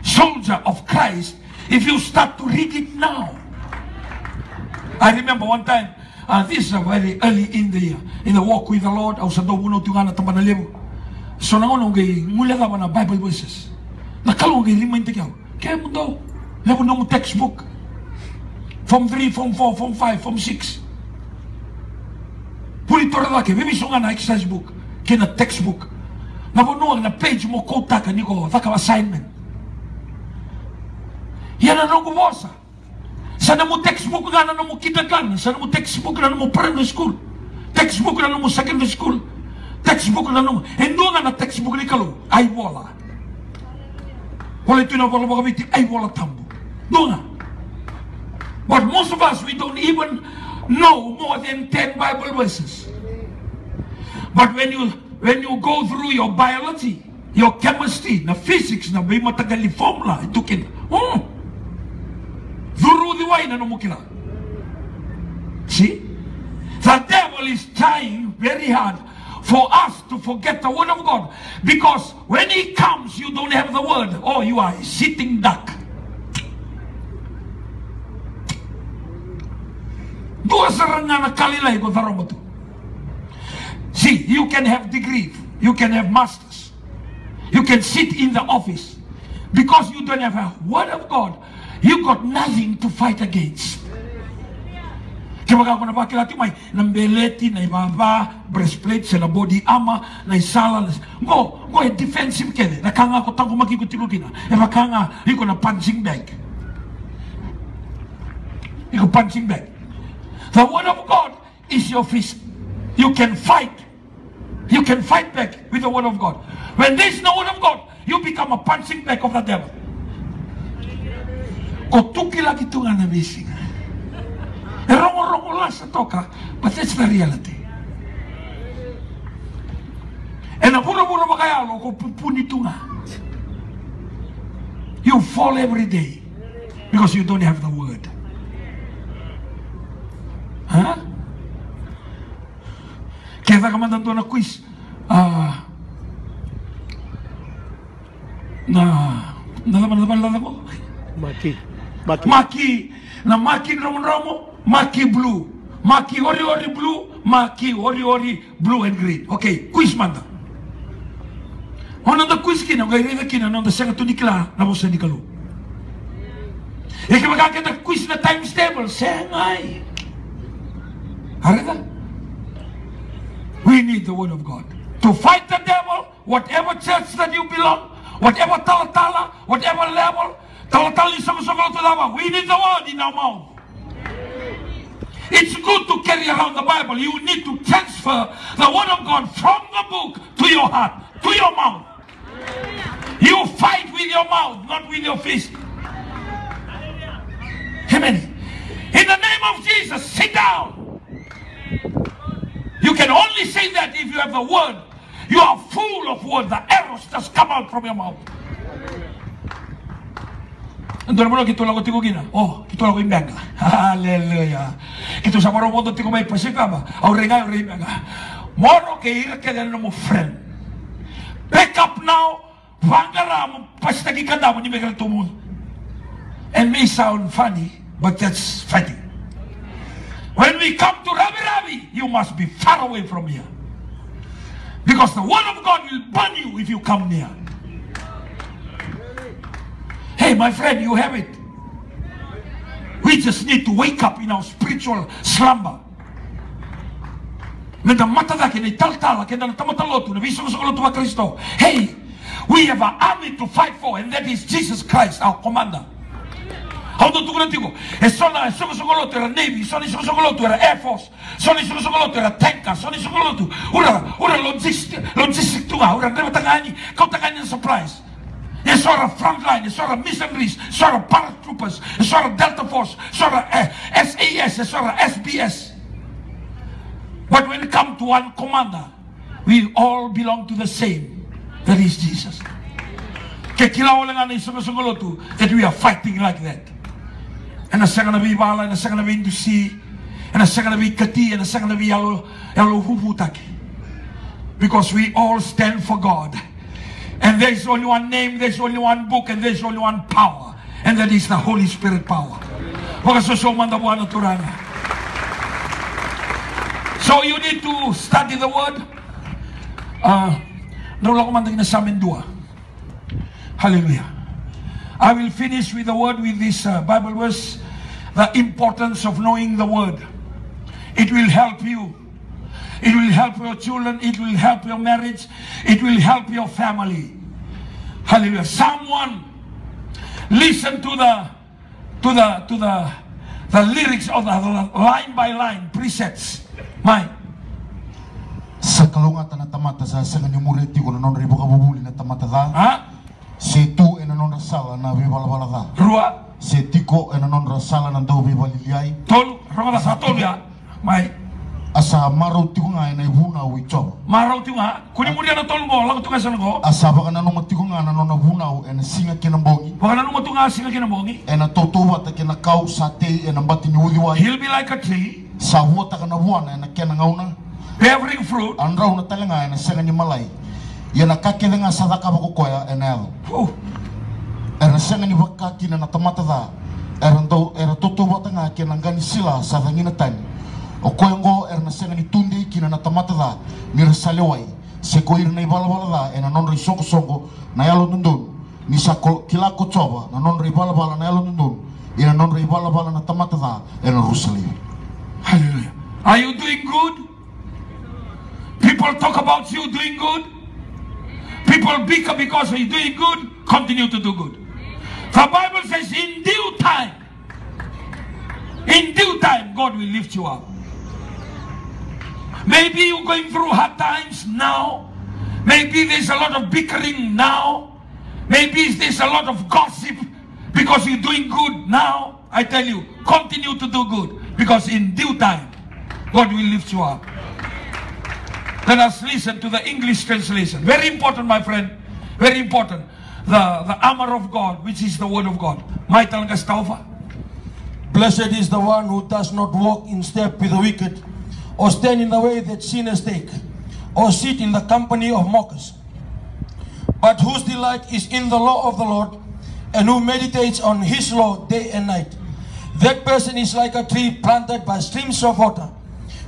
soldier of Christ if you start to read it now. I remember one time, uh, this is very early in the year, in the walk with the Lord. I was a dobuno tungana tambana levo. So nangono ngai ngula na Bible verses. Nakalo ngai lima intigaw. Kaya mo daw. Na textbook. Form 3, Form 4, Form 5, Form 6. Pulito ra ke, bibi sunga na exercise book. Kina textbook. Na bono na page mo kota ka niko, thaka assignment. Yan ang nung kumosa. Sana mo textbook nga na mo kita kan. Sana mo textbook na mo primary school. Textbook na mo secondary school. Textbook mo. Endo nga na textbook ni kalo. Ay wala. Wala ito na wala mga biti. Ay wala tambo. Do nga. But most of us, we don't even know more than 10 Bible verses. But when you when you go through your biology, your chemistry, na physics, na may matagal formula, ito kin. Hmm. See? The devil is trying very hard for us to forget the word of God. Because when he comes, you don't have the word. Oh, you are a sitting duck. See, you can have degree, you can have masters, you can sit in the office because you don't have a word of God. You got nothing to fight against. Kaya mga ako na bakit natin may nambeleti, na ibaba, breastplate, na body ama, na isala, na... Go, go, eh, defensive kede. Nakanga ko tango magkikutilutin na. E makanga, iko na punching bag. Iko punching bag. The word of God is your fist. You can fight. You can fight back with the word of God. When there's no word of God, you become a punching bag of the devil. Ko tuki lagi tu nga na missing. E rongo-rongo lang sa toka, but that's the reality. E na pura-pura makayalo ko pupuni tu nga. You fall every day because you don't have the word. Huh? Kaya ka man na quiz. Ah. na nalaman nalaman nalaman ko. Maki. Maki. Maki na maki romo romo, maki blue. Maki ori ori blue, maki ori ori blue and green. Okay, quiz manda. Ono da quiz kina, ngai reda kina, no da sanga tu nikla, na bosa nikalu. E que magaka da quiz na times table, sengai. Arada? We need the word of God. To fight the devil, whatever church that you belong, whatever talatala, whatever level, talatala is sama sama to dawa. We need the word in our mouth. It's good to carry around the Bible. You need to transfer the word of God from the book to your heart, to your mouth. You fight with your mouth, not with your fist. Amen. In the name of Jesus, sit down. You can only say that if you have the word. You are full of words. The arrows just come out from your mouth. Ando na mo kito lago tigo gina. Oh, kito lago imbenga. Hallelujah. Kito sa maro modo tigo may pasika ba. Au renga au imbenga. Moro ke ira ke no mo friend. Pick up now. Vangara mo pasta ki kanda mo ni megal tumun. And may sound funny, but that's fighting. When we come to Rabi Rabi, you must be far away from here. Because the word of God will burn you if you come near. Hey, my friend, you have it. We just need to wake up in our spiritual slumber. Nenda mata dake ni taltala kenda na tamatalotu na viso sa kolotu wa Kristo. Hey, we have an army to fight for and that is Jesus Christ, our commander. How do you think? E sona e sono sogoloto era Navy, sono sono sogoloto era Air Force, sono sono sogoloto era tanker, sono sogoloto ora ora logistic logistic tu ora deve tangani, kau tangani supplies. E sora frontline, e sora missionaries, sora paratroopers, e sora Delta Force, sora eh, SAS, e sora SBS. But when it comes to one commander, we all belong to the same. That is Jesus. That we are fighting like that. En dan zeggen we wala, en dan zeggen we indusie, en dan zeggen we kati, dan zeggen we yalo, yalo hufutaki. Because we all stand for God. And there's only one name, there's only one book, and there's only one power. And that is the Holy Spirit power. So you need to study the word. Uh, na. Hallelujah. I will finish with the word with this uh, Bible verse. The importance of knowing the word. It will help you. It will help your children. It will help your marriage. It will help your family. Hallelujah. Someone listen to the to the to the the lyrics of the, line by line precepts. My Sa kalungatan na tamata sa sa kanyumuriti ko na non ribo kabubuli na tamata da. huh? Se tu e na non rasala na vivala da. Rua Se tiko e na non rasala na dau vivaliliai. tol romada sa tol ya. My asa marau tiko nga ina vuna u ichoba Marau tinga, kuni muri na tolgo, lagu tunga sa ngo. asa baka na nonga tiko nga na nona vuna u ena singa kina mbongi. Baka nanu tunga singa kina bongi. ena toto wata kina kau sa te ena mbati ni uli wai He'll be like a tree, sa vuata kana vuana ena kena ngauna bearing fruit. anrau na talenga ena senga ni malai. Ena kakele nga sadaka bako koya ena elo Oh, era senga ni wakaki na tamata da era ndo era toto wata nga kena ngani sila sa dangina tani o koengo era ni tundi kina da na da ena non songo na yalo ndun ni sa ko kila ko na non na yalo non na tamata da ena hallelujah. Are you doing good? People talk about you doing good. People bicker because you're doing good. Continue to do good. The Bible says, in due time, in due time, God will lift you up. Maybe you're going through hard times now. Maybe there's a lot of bickering now. Maybe there's a lot of gossip because you're doing good now. I tell you, continue to do good because in due time, God will lift you up. Let us listen to the English translation. Very important, my friend. Very important. The, the armor of God, which is the word of God. Staufa. Blessed is the one who does not walk in step with the wicked, or stand in the way that sinners take, or sit in the company of mockers. But whose delight is in the law of the Lord, and who meditates on his law day and night. That person is like a tree planted by streams of water,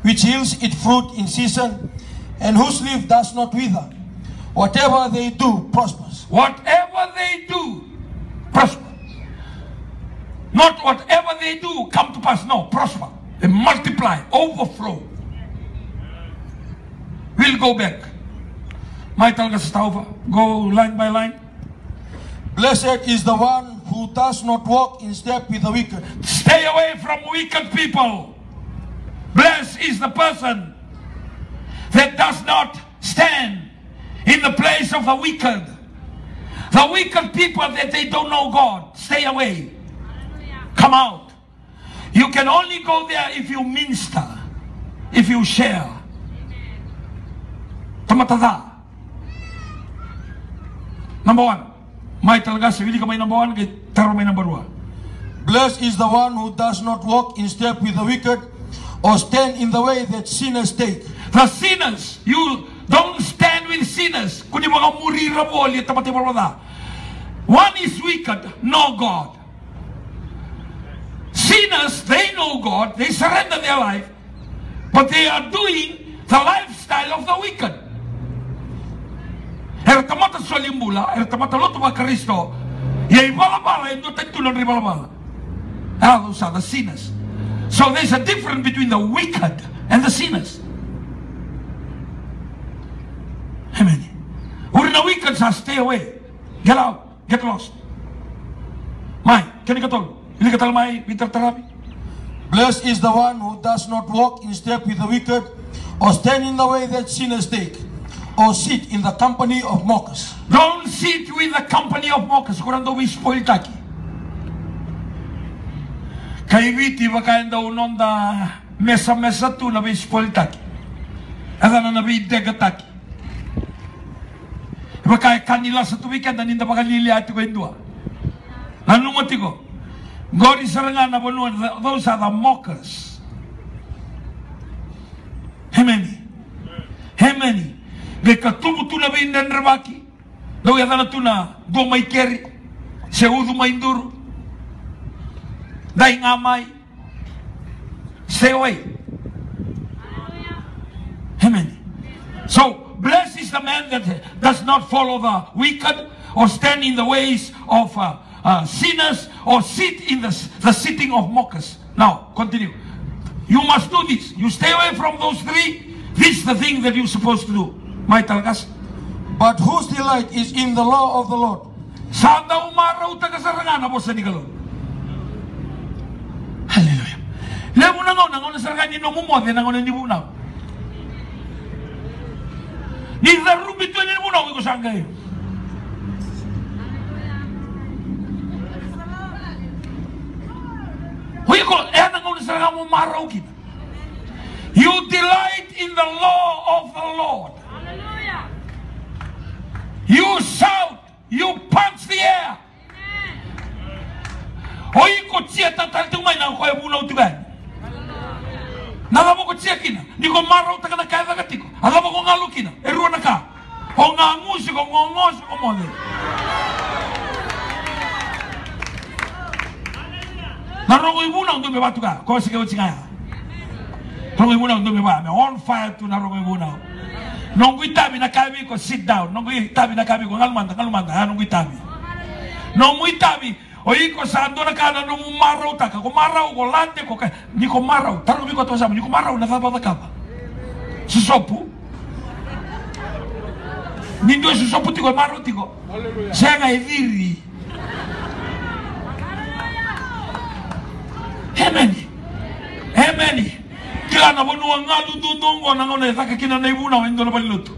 which yields its fruit in season, and whose leaf does not wither. Whatever they do prospers. Whatever they do, prosper. Not whatever they do come to pass. No, prosper. They multiply, overflow. We'll go back. Sa taufa. Go line by line. Blessed is the one who does not walk in step with the wicked, Stay away from wicked people. Blessed is the person that does not stand in the place of the wicked. The wicked people that they don't know God. Stay away. Come out. You can only go there if you minister, if you share. Tumatada. Number one. May talaga sa ka may number one, kay taro may number one. Blessed is the one who does not walk in step with the wicked, or stand in the way that sinners take. The sinners, you don't stand with sinners. Kundi mga murira mo, tempat yang berbeda. One is wicked, no God. Sinners, they know God, they surrender their life, but they are doing the lifestyle of the wicked. Tamata loto ba Kristo, yay balabala, ito tentulan ri balabala. Ah, those are the sinners. So there's a difference between the wicked and the sinners. Amen. Uri na wicked sa stay away. Get out. Get lost. Mai, kani katol. Ili katal mai, bitar terapi. Blessed is the one who does not walk in step with the wicked, or stand in the way that sinners take, or sit in the company of mockers. Don't sit with the company of mockers. Kurang daw spoil taki. Kay witi bakayan daw non da mesa-mesa tu na spoil taki. Ada na nabi dega taki. Bakay kanila sa tuwikan na ninda pakalili ati ko indua. Nanumati ko. God is sarangan na bunuan. Those are the mockers. Hemeni. Hemeni. Gay katubo tu na bindan rabaki. Daw yata na tu na do may keri. Seudo may induro. Dahil ngamay. Stay away. Amen. So, blessed is the man that does not follow the wicked or stand in the ways of uh, uh, sinners or sit in the, the sitting of mockers. Now, continue. You must do this. You stay away from those three. This is the thing that you're supposed to do. May talagas. But whose delight is in the law of the Lord, Saan daw umaraw tagasarangan na sa Nigalon? Hallelujah. Lemo na nga, nangon na sarangan ni Nomumo, di nangon na ni Bunaw. Ni Zarubit ko ni Bunaw, ko saan kayo. Ko, eh nangon na mo umaraw kita. You delight in the law of the Lord. You shout, you punch the air. Oi ko tia tatal tu mai na ko e buna utugan. Na ga mo ko kina, ni ko maro ta kana ka ga tiko. Aga mo ko ngalu kina, e ruana ka. O nga ngusi ko ngongos ko mo de. Na rongo ibuna undu me batu ka, ko se ke utinga. Rongo ibuna on fire tu na rongo ibuna. Nongo itabi na kabi ko sit down, nongo itabi na kabi ko ngalmanda ngalmanda, ha nongo itabi. Nongo itabi, o iko sa ando na kana no marau taka, ko marau ko lande ko ka, ni ko marau, taro mi ko to sama, ni ko marau na kapa da kapa. Susopu. Ni ndo susopu tiko marau tiko. Senga eviri. Hemeni. Hemeni. Kila na bonua ngalu dudongo na ngone zaka kina na ibuna wendo na balilutu.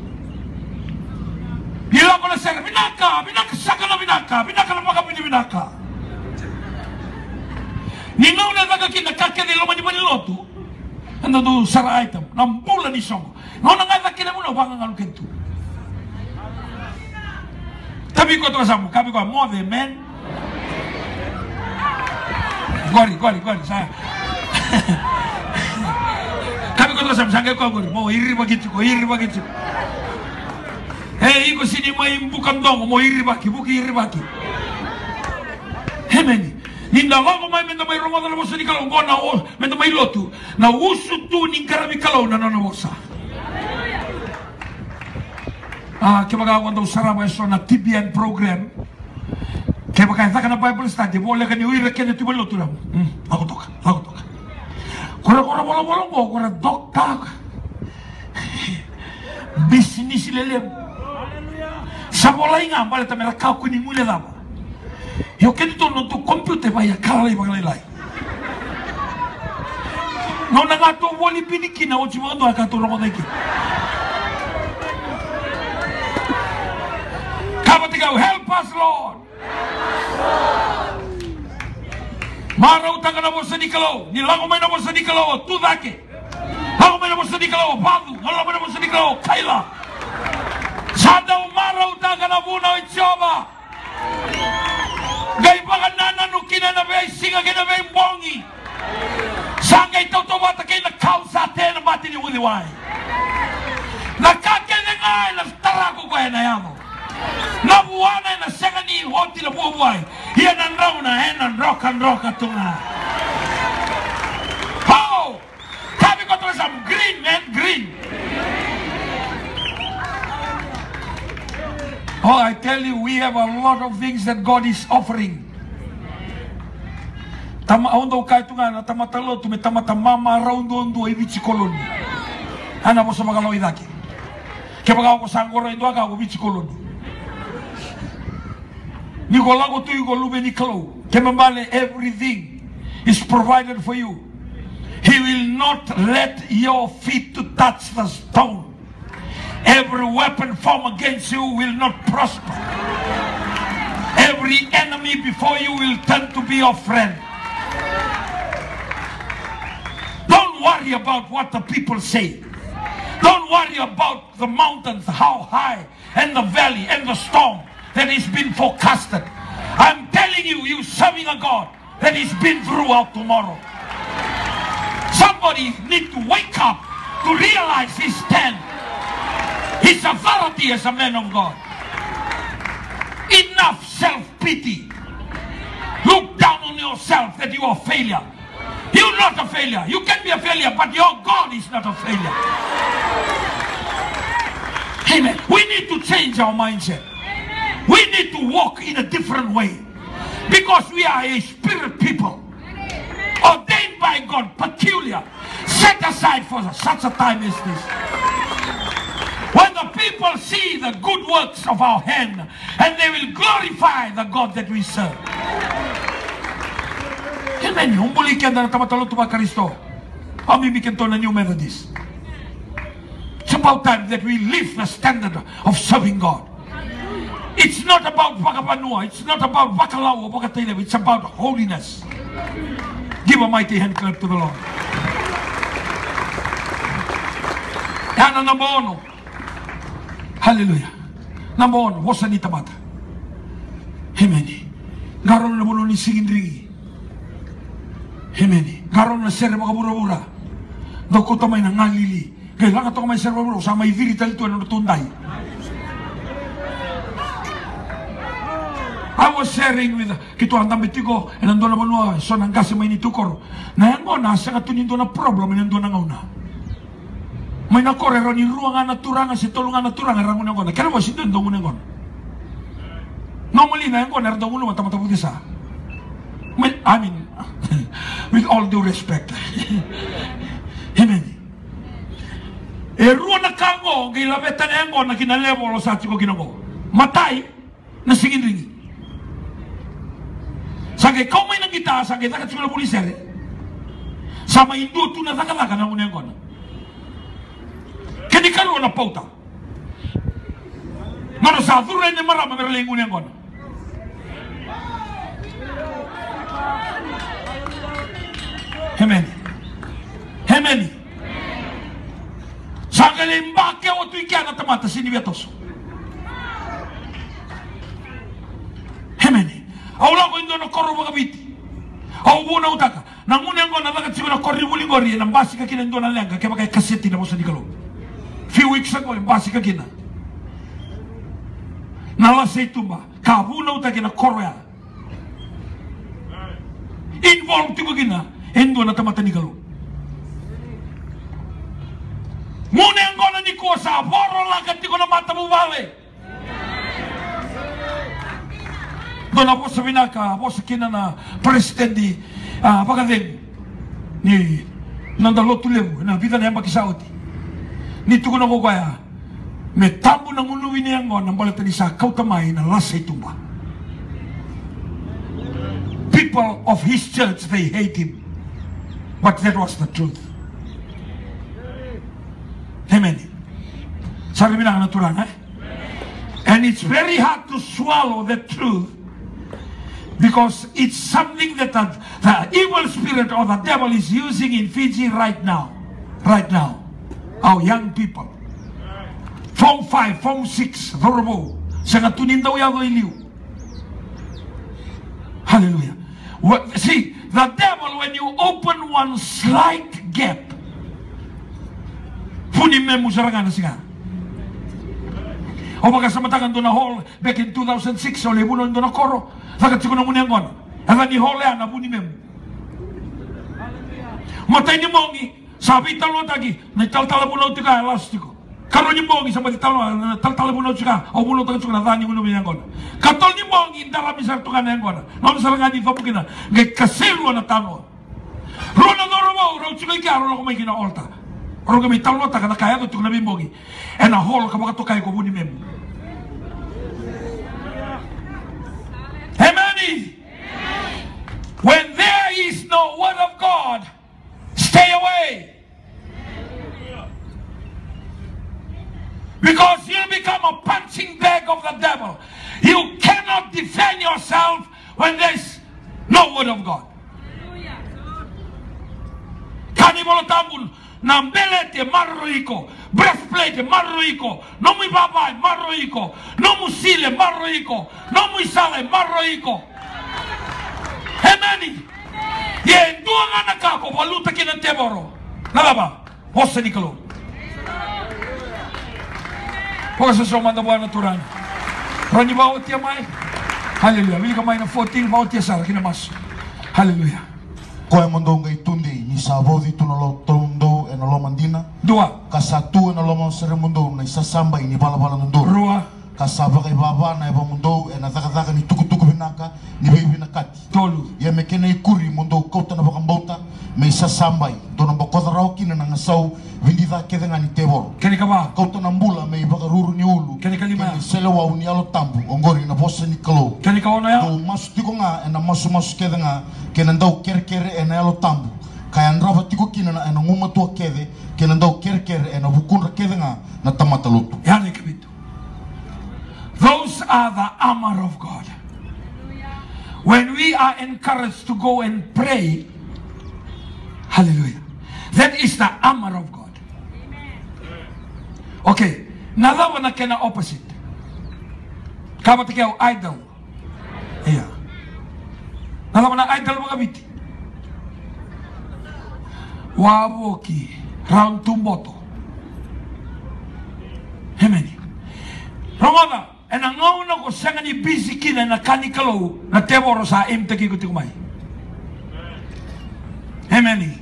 Bila kona sera binaka, binaka saka na binaka, binaka na paka bini binaka. Ni ngone zaka kina kake de loma di balilutu. Anda tu sara item, na mbula ni songo. Ngona ngata kina muna banga ngalu kentu. Tapi ko to samu, kabi ko more than men. Gori, gori, gori, saya. Kami ko to sa sangay ko gori, mo iri bagit ko, iri bagit ko. Eh, iko sini mo imbukan dong, mo iri baki, buki iri baki. Hemeni. Ninda wako mai menda mai rongo na bosa ni kalau ngona o menda mai lotu na usu tu ni karami kalau na na bosa. Ah, kaya mga wanda usara ba so na TBN program. Kaya baka sa kana Bible study, boleh kan uira kene tu lotu na. Hmm, ako toka, ako toka. Kura kura bola bola bo, kura dokta. Bisnis lele. Sa bola inga bale ta mera kau kuni mule daba. Yo kene to no tu computer ba ya kala lai ba lai. No na gato woli piniki na ochi mo ndo akato rongo deki. Kabatigaw, help us Lord. Mara utanga na bosa ni kalau, ni lango mai na bosa ni kalau, tu dake. Lango mai na bosa ni kalau, badu, lango mai na bosa ni kalau, kaila. Sada umara utanga na buna ichoba. Gai baga nana nukina na bei singa kina bei bongi. Sanga itoto bata kina kausa tena bati ni wili wai. Na kake nengai na starako kwa ena yamo. Na buwana na senga ni hoti na bubuai. Ia na rauna ena roka roka tunga. How? Kami ko to some green man, green. Oh, I tell you, we have a lot of things that God is offering. Tama ondo kai tunga na tama talo tu me tama tamama raundo ondo vici koloni. Ana mo sama kalau idaki. Ke baga ko sangoro indo aga koloni. Everything is provided for you. He will not let your feet to touch the stone. Every weapon formed against you will not prosper. Every enemy before you will turn to be your friend. Don't worry about what the people say. Don't worry about the mountains, how high, and the valley, and the storm that is been forecasted. I'm telling you, you're serving a God that has been throughout tomorrow. Somebody need to wake up to realize his stand, his authority as a man of God. Enough self-pity. Look down on yourself that you are a failure. You're not a failure. You can be a failure, but your God is not a failure. Amen. We need to change our mindset. We need to walk in a different way. Because we are a spirit people. Ordained by God, peculiar. Set aside for such a time as this. When the people see the good works of our hand, and they will glorify the God that we serve. Amen. Humbuli ka na tamatalo tuba Kristo. Pamimikin to na New Methodist. It's about time that we lift the standard of serving God. It's not about Bakapanua. It's not about Bacalao or Bacatelev. It's about holiness. Give a mighty hand clap to the Lord. Yana number uno. Hallelujah. Number uno, wasa ni tamata. Hemeni. Garon na bulo ni sigindrigi. Hemeni. Garon na sere makabura-bura. Doko to may nangalili. Kailangan to may sere makabura. Sa may virital to ano tunday. I was sharing with kito ang dambiti ko e nando na banwa so nang kasi may nitukor na yan mo na sa katunindo na problem nando na ngauna may nakore ro ni ruang na turanga si tulungan na turanga rangun ngo na kaya mo si dendo ngun ngo normally na ngo na dendo ngun mata mata sa I mean with all due respect. Amen. E ruang na kango gilabetan ngo na kinalevo lo sa chiko kinongo matay na singin ringi Sage kau main nang kita sage tak cuma polis sere. Sama Indo tu na taka taka na unen kona. Kini kalu na pauta. Mana sa dure ne mara ma berle unen kona. Hemeni. Hemeni. Sage le mbake o tu ikiana tamata sini viatoso. Hemeni. Au lako indo na koro baka biti. Au buna utaka na ngune ngo na baka tsibana korri buli ngori na mbasi ka kina ndo na lenga ke baka kaseti na bosa dikalo few weeks ago mbasi ka kina. Na la seitumba ka buna utaka na koro ya. Involved tigo kina endo na tamata nikalo Mune ngona ni kosa boro la katiko na mata bubale Dona bosa binaka, bosa kina na president di ah pagkadeng ni nandalo tulew na vida na yamba kisauti. Ni tuko na ko kaya me tambo ng uluwi niya ngo nang balata ni sa na lasa itumba. People of his church, they hate him. But that was the truth. Amen. Eh? And it's very hard to swallow the truth because it's something that the, the evil spirit or the devil is using in Fiji right now. Right now. Our young people. Form 5, Form 6, Thorobo. Sa ngatunin daw. Hallelujah. What, see, the devil, when you open one slight gap, na siya. O baka sa matakan doon na hall back in 2006, o libunon doon na koro. Saka tsiko na muna ngon. Aka ni hall ya na buni mem. Matay ni mongi, sabi talo tagi, na tal-tala mo na tika elastiko. Karo ni mongi sa talo, tal-tala mo na tika, o mo na tika na dhani mo na binyangon. Katol ni mongi, ndara misar tukan na ngon. No misar nga di fapukina, ngay kasiru na tano. Rona doro mo, ro tsiko ikaro na kumay kina olta. Ro kami talo taka na kaya to tika na bimbogi. And a hall kapag to kaya ko buni mem. Amen. When there is no word of God, stay away. Because you'll become a punching bag of the devil. You cannot defend yourself when there's no word of God. Kanibolo tambul na mbele te marroiko breastplate marroiko no muy babai marroiko no muy sile marroiko no muy sale marroiko Hemani ye nduanga na kako waluta kina teboro nalaba hosse nikalo Pagka sa siyong manda buwan na turan. Rani bawat tiya may. Hallelujah. Wili ka may na 14 bawat tiya sara kinamas. Hallelujah. Ko e mondo ngai tundi ni sa vodi tu no lo tondo e no lo mandina. Dua. Ka sa tu e no lo mon sere mundo na isa samba ini bala bala mundo. Rua. Ka sa ba kai baba na e ba mundo e na taka taka ni tuku tuku binaka ni bebi na kati. Tolu. Ia me kene i kuri mundo kota na baka mbauta me isa sambai. Dona ba kota rao kina na ngasau vindi da kede ngani te boro. Kani ka ba? Kota na mbula me i baka ruru ni ulu. Kene ka lima. Kene sele wa uni alo tambu. Ongori na bosa ni kalo. Kani ka ona ya? Do masu tiko nga ena masu masu kede nga kena ndau kere kere ena alo tambu. Kaya ndrava tiko kina na ena nguma tua kede kena ndau kere kere ena bukunra kede nga na tamata lutu. Yani kabito. Those are the armor of God. When we are encouraged to go and pray, hallelujah, that is the armor of God. Okay. Nalawa na kena opposite. Kama te keo idol. Iya. Nalawa na idol mga biti. Wawoki. Round tumboto. Hemeni. Romana. En ang ngauna ko ni busy kina na na teworo sa. Hemeni.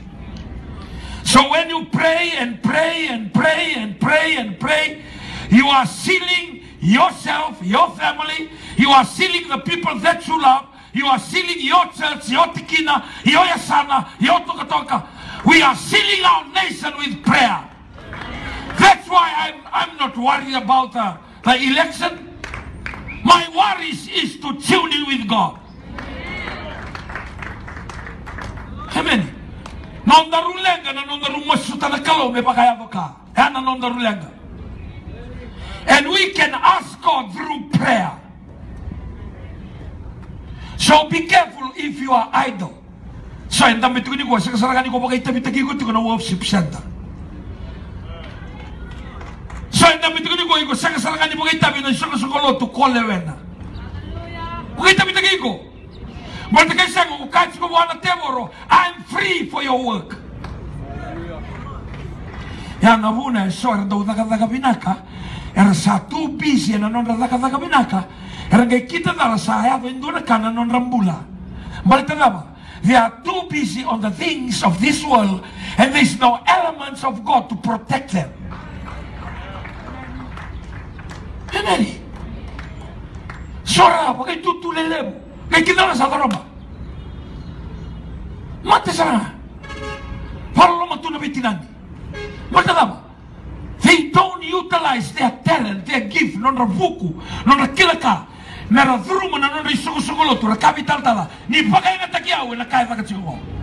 So when you pray and pray and pray and pray and pray, you are sealing yourself, your family, you are sealing the people that you love, you are sealing your church, your tikina, your yasana, your tokatoka. We are sealing our nation with prayer. That's why I'm, I'm not worried about uh, the election. My worries is to tune in with God. Amen. Nonda rulenga na nonda rumasuta na kalome pakaya ka. Hana nonda rulenga. And we can ask God through prayer. So be careful if you are idle. So ang dami ko ni ko sa kasarangan ko pakita bitagi ko ko na worship center. So ang dami ko ni ko sa kasarangan mo pakita bi na sa kasukolo to kolewena. Pakita bitagi ko. But kay sa ko kahit ko wala temoro, I'm free for your work. Yan na muna, so era daw nakadaga binaka, era sa tu busy na non nakadaga binaka, era kita dala sa vendura kana non rambula. They are too busy on the things of this world and there's no elements of God to protect them. Amen. Sora, pakai tutulelemu. Kay kita na sa taroma. Mate sana. Para lo matuna bitinani. Mate dama. They don't utilize their talent, their gift, non ravuku, non kilaka. Nara dhuruma na non isugu sugolotu, na kapital tala. Ni pakai na kaya takachungo.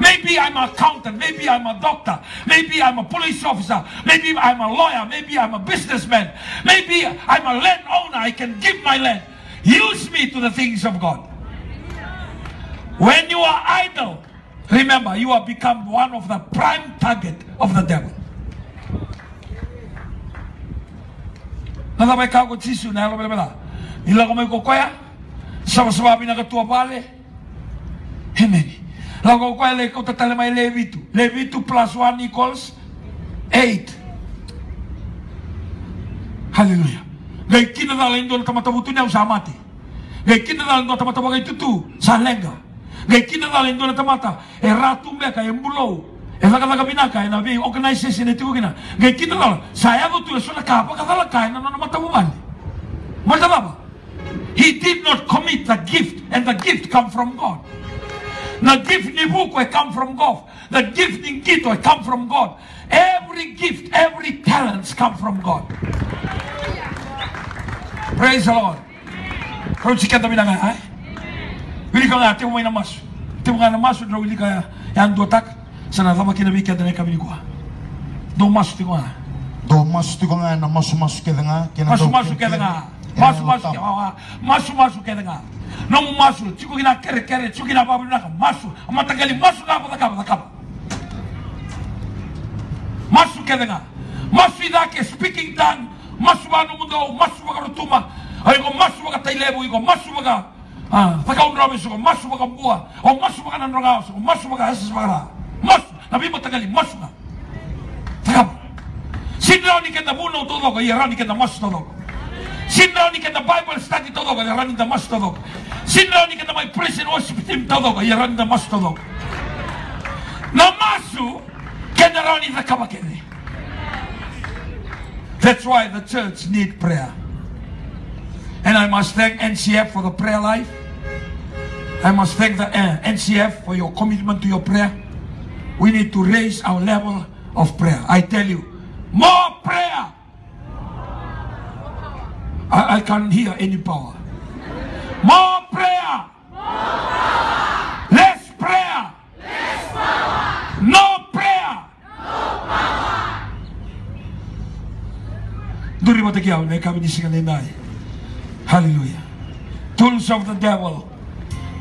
Maybe I'm an accountant, maybe I'm a doctor, maybe I'm a police officer, maybe I'm a lawyer, maybe I'm a businessman, maybe I'm a landowner, I can give my land. Use me to the things of God. When you are idle, remember you have become one of the prime target of the devil. Lago ko le ko tatale may Levitu. Levitu plus 1 equals 8. Hallelujah. Gay kinadala indo tamatabutu niya usamati. Gay kinadala indo tamatabagay tutu sa lenga. Gay kinadala indo tamata e ratu meka e mbulo. E laga laga binaka e na bi organization e tiku kina. Gay kinadala saya go tu e sona kapa kadala kai na na matabumali. Malta baba. He did not commit the gift and the gift come from God. The gift ni buko e come from God. The gift ni kito e come from God. Every gift, every talents come from God. Praise the Lord. Kau cakap tapi dah? Eh? Wili kau ngati mo ina masu. Timu ngana masu dro wili kaya yang dua tak sana sama kina bika dan kami ni kuah. Do masu timu ngana. Do masu tiko nga na masu masu ke nga. Kena Masu do masu ke- ke dengar. Kena Masu masu tam. ke hawa. Masu masu ke dengar. Nong masu. Ciku kina kere kere. Ciku kina apa benda Masu. Amata kali masu kapa tak kapa tak kapa. Masu ke dengar. Masu ida ke speaking tongue. Masu banu mundo. Masu baga rutuma. Ay ko masu baga tailebu. Iko masu baga. Ah, taka un rame suko. Masu baga buah. O masu baga nanroga suko. Masu baga esas baga. Masu. Nabi mo tagali. Masu na. Takap. Sinra ni kenda muno todo ko. Iya ni kenda masu todo ko. Sinra ni kenda Bible study todo ko. Iya ni kenda masu todo ko. Sinra ni kenda my praise and worship team todo ko. Iya ni kenda masu todo ko. Na masu kenda rani the kabakene. That's why the church need prayer. And I must thank NCF for the prayer life. I must thank the uh, NCF for your commitment to your prayer. We need to raise our level of prayer. I tell you, more prayer. I, I can't hear any power. More prayer. More power. Less prayer. Less power. No prayer. Duri mo takiyaw, may kami ni Singalinay. Hallelujah. Tools of the devil.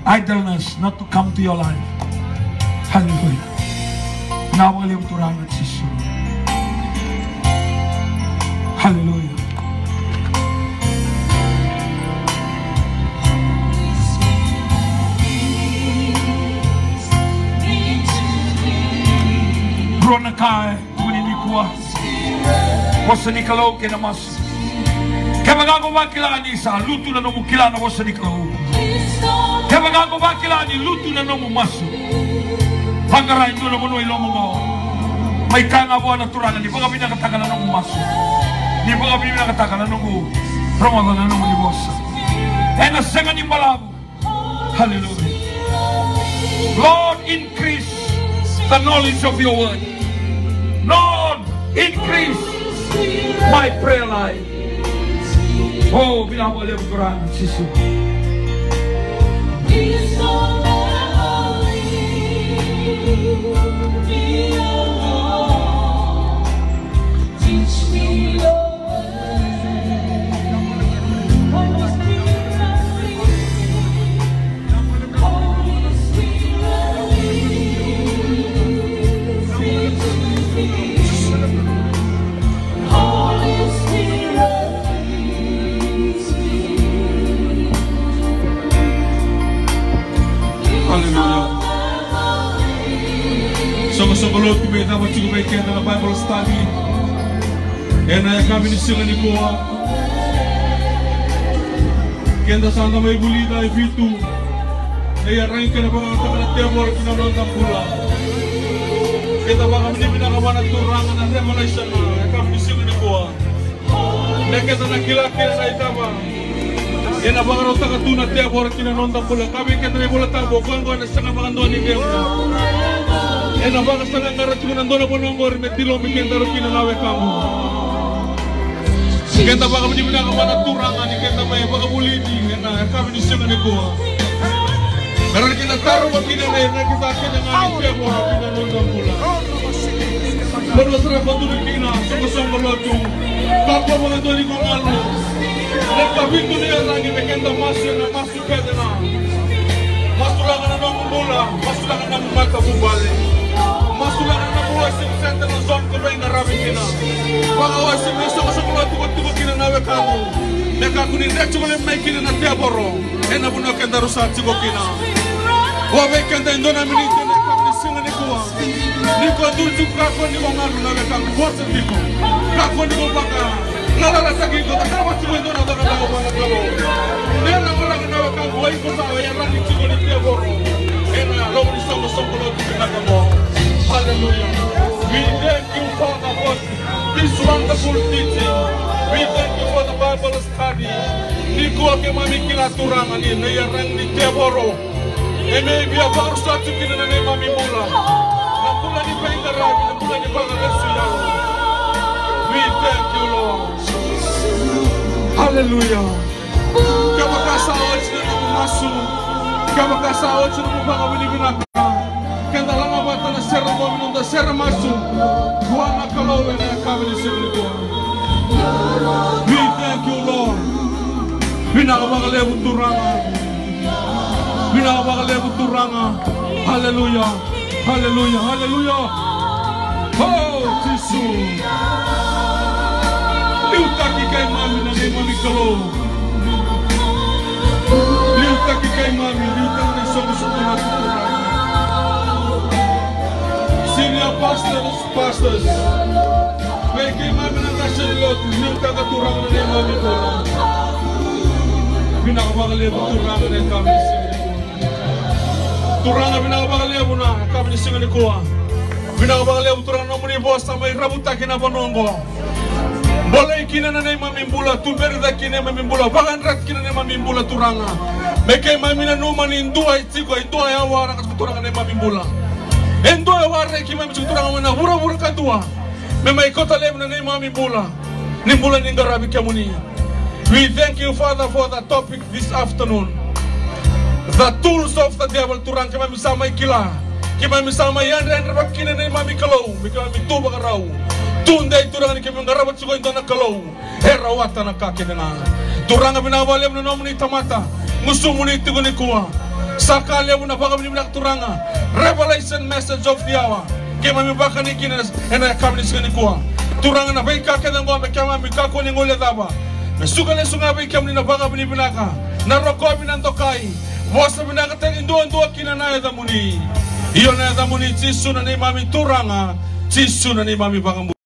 Idleness not to come to your life. Hallelujah. Now we are Nawali mo turang at sisu. Hallelujah. Brona kai kuni ni kuwa. Wasa ni kalau ke na mas. Kaya magago ba kila ni sa lutu na nomu kila na wasa ni kalau. Kaya magago ba kila ni lutu na nomu masu. Nyo na muno ilomo mo. May kanga buwan na turana ni baga pinakatakan na nomu masu. Ni baga pinakatakan na nomu. Ramadan na nomu ni bosa. Eh nasenga ni malabu. Hallelujah. Lord, increase the knowledge of your word. Lord, increase my prayer life. Oh, binawala yung Quran, sisu. Teach me your Soko-soko kumeta machuku mekenda na Bible study. Ena ya kami ni singa ni kuwa. Kenda sanga may bulida ay fitu. Ay arang ka na ba mga takala temor kinanon ng pula. Kita ba kami ni pinakaman at turangan at revelation na ya kami ni singa ni kuwa. Neketa na kila-kila na itama. Ena ba karo takatuna temor kinanon ng pula. Kami kita na mula tabo. Kung ko na sanga mga doon ni Kemna. Ena vaga sanga ngara chuna ndona bono ngori me tilo me kenda ro kina nawe kamu. Kenda vaga mudi mudi kama na turanga ni kenda me vaga buli ni ena kami ni sanga ne kua. Karena kita taruh ke kita ne ena kita kenda ngari kia kua kita nonda pula. Baru serah batu di kina sama sama batu. Kapa mana tuh di kongalu. Lepas pintu dia lagi me kenda masuk ena masuk kenda na. Masuklah kena nonda. Masuklah kena mata pula. 80% na zongo to reina ravikina waka wa simi soko soko la tuko tuko kina na we kamu me ka kuni re tuko le mai kina na te boro e kina wa we kenda indona mini te na kamu ni singa ni kuwa ni ko dul tuko ka ko ni ko ngaru na we kamu forse la la saki ko ta wa tuko indona do ka ba ko na ko ne na ko la na we kamu wa i ko sa we ya ra ni tuko ni te boro e Hallelujah. We thank you, Father, for this wonderful teaching. We thank you for the Bible study. Niko ke mami kila turangan ni na yarang ni teboro. E me bia baru satu kina na mami mula. Na mula ni penga rabi, na mula ni banga lesu ya. We thank you, Lord. Hallelujah. Kama kasawa chini na kumasu. Kama kasawa chini na banga bini binaka. Serra mo minunda serra masu. Kuana kalau ene kabili sirri kuana. We thank you, Lord. Pinakabakalebu turanga. Pinakabakalebu turanga. Hallelujah. Hallelujah. Hallelujah. Oh, Jesus. Liutaki kay mami na ni mami kalo. Liutaki kay mami. Liutaki na na turanga. Senior pastors, pastors. Kaya kay mami ng kasalilot, yung kagaturang na niya mami ko. Pinakabakalebo turang na niya kami sa Turang na pinakabakalebo na kami ni singa ni kuwa. Pinakabakalebo turang na muni boss na may rabuta kinapanongo. Boleh kina na niya mami mbula, tuberi da kina mami mbula, bagan rat kina niya mami mbula turanga. May kay mami na numan indua itsiko, indua ya wara kas turanga niya mami mbula. Endo ya wara ki mami turanga wana wura wura kadua. Mema ikota lem na name mami bula. Ni bula ni ngarabi kamuni. We thank you Father for the topic this afternoon. The tools of the devil turang kama misama ikila. Kima misama yan ren rabak kina ni mami kalau. Mikama mi tuba karau. Tunde turang ni kami ngarabat sugo indona kalau. Hera wata na kake na. Turang kami na wale na nomni tamata. Musumu ni tigo ni kuwa. Sakali mo na baka minimnak turanga. Revelation message of the hour. Kaya mami baka ni kinas ena kami ni kuwa. Turanga na bai ka kena ngwa me kama mi ka ko ni ngole daba. Me suka le sunga bai kam ni na baga bini binaka. Na roko binan tokai. Vosa binaka te indua indua kina na eda muni. Iyo na eda muni tisu na ni mami turanga. Tisu na ni mami baga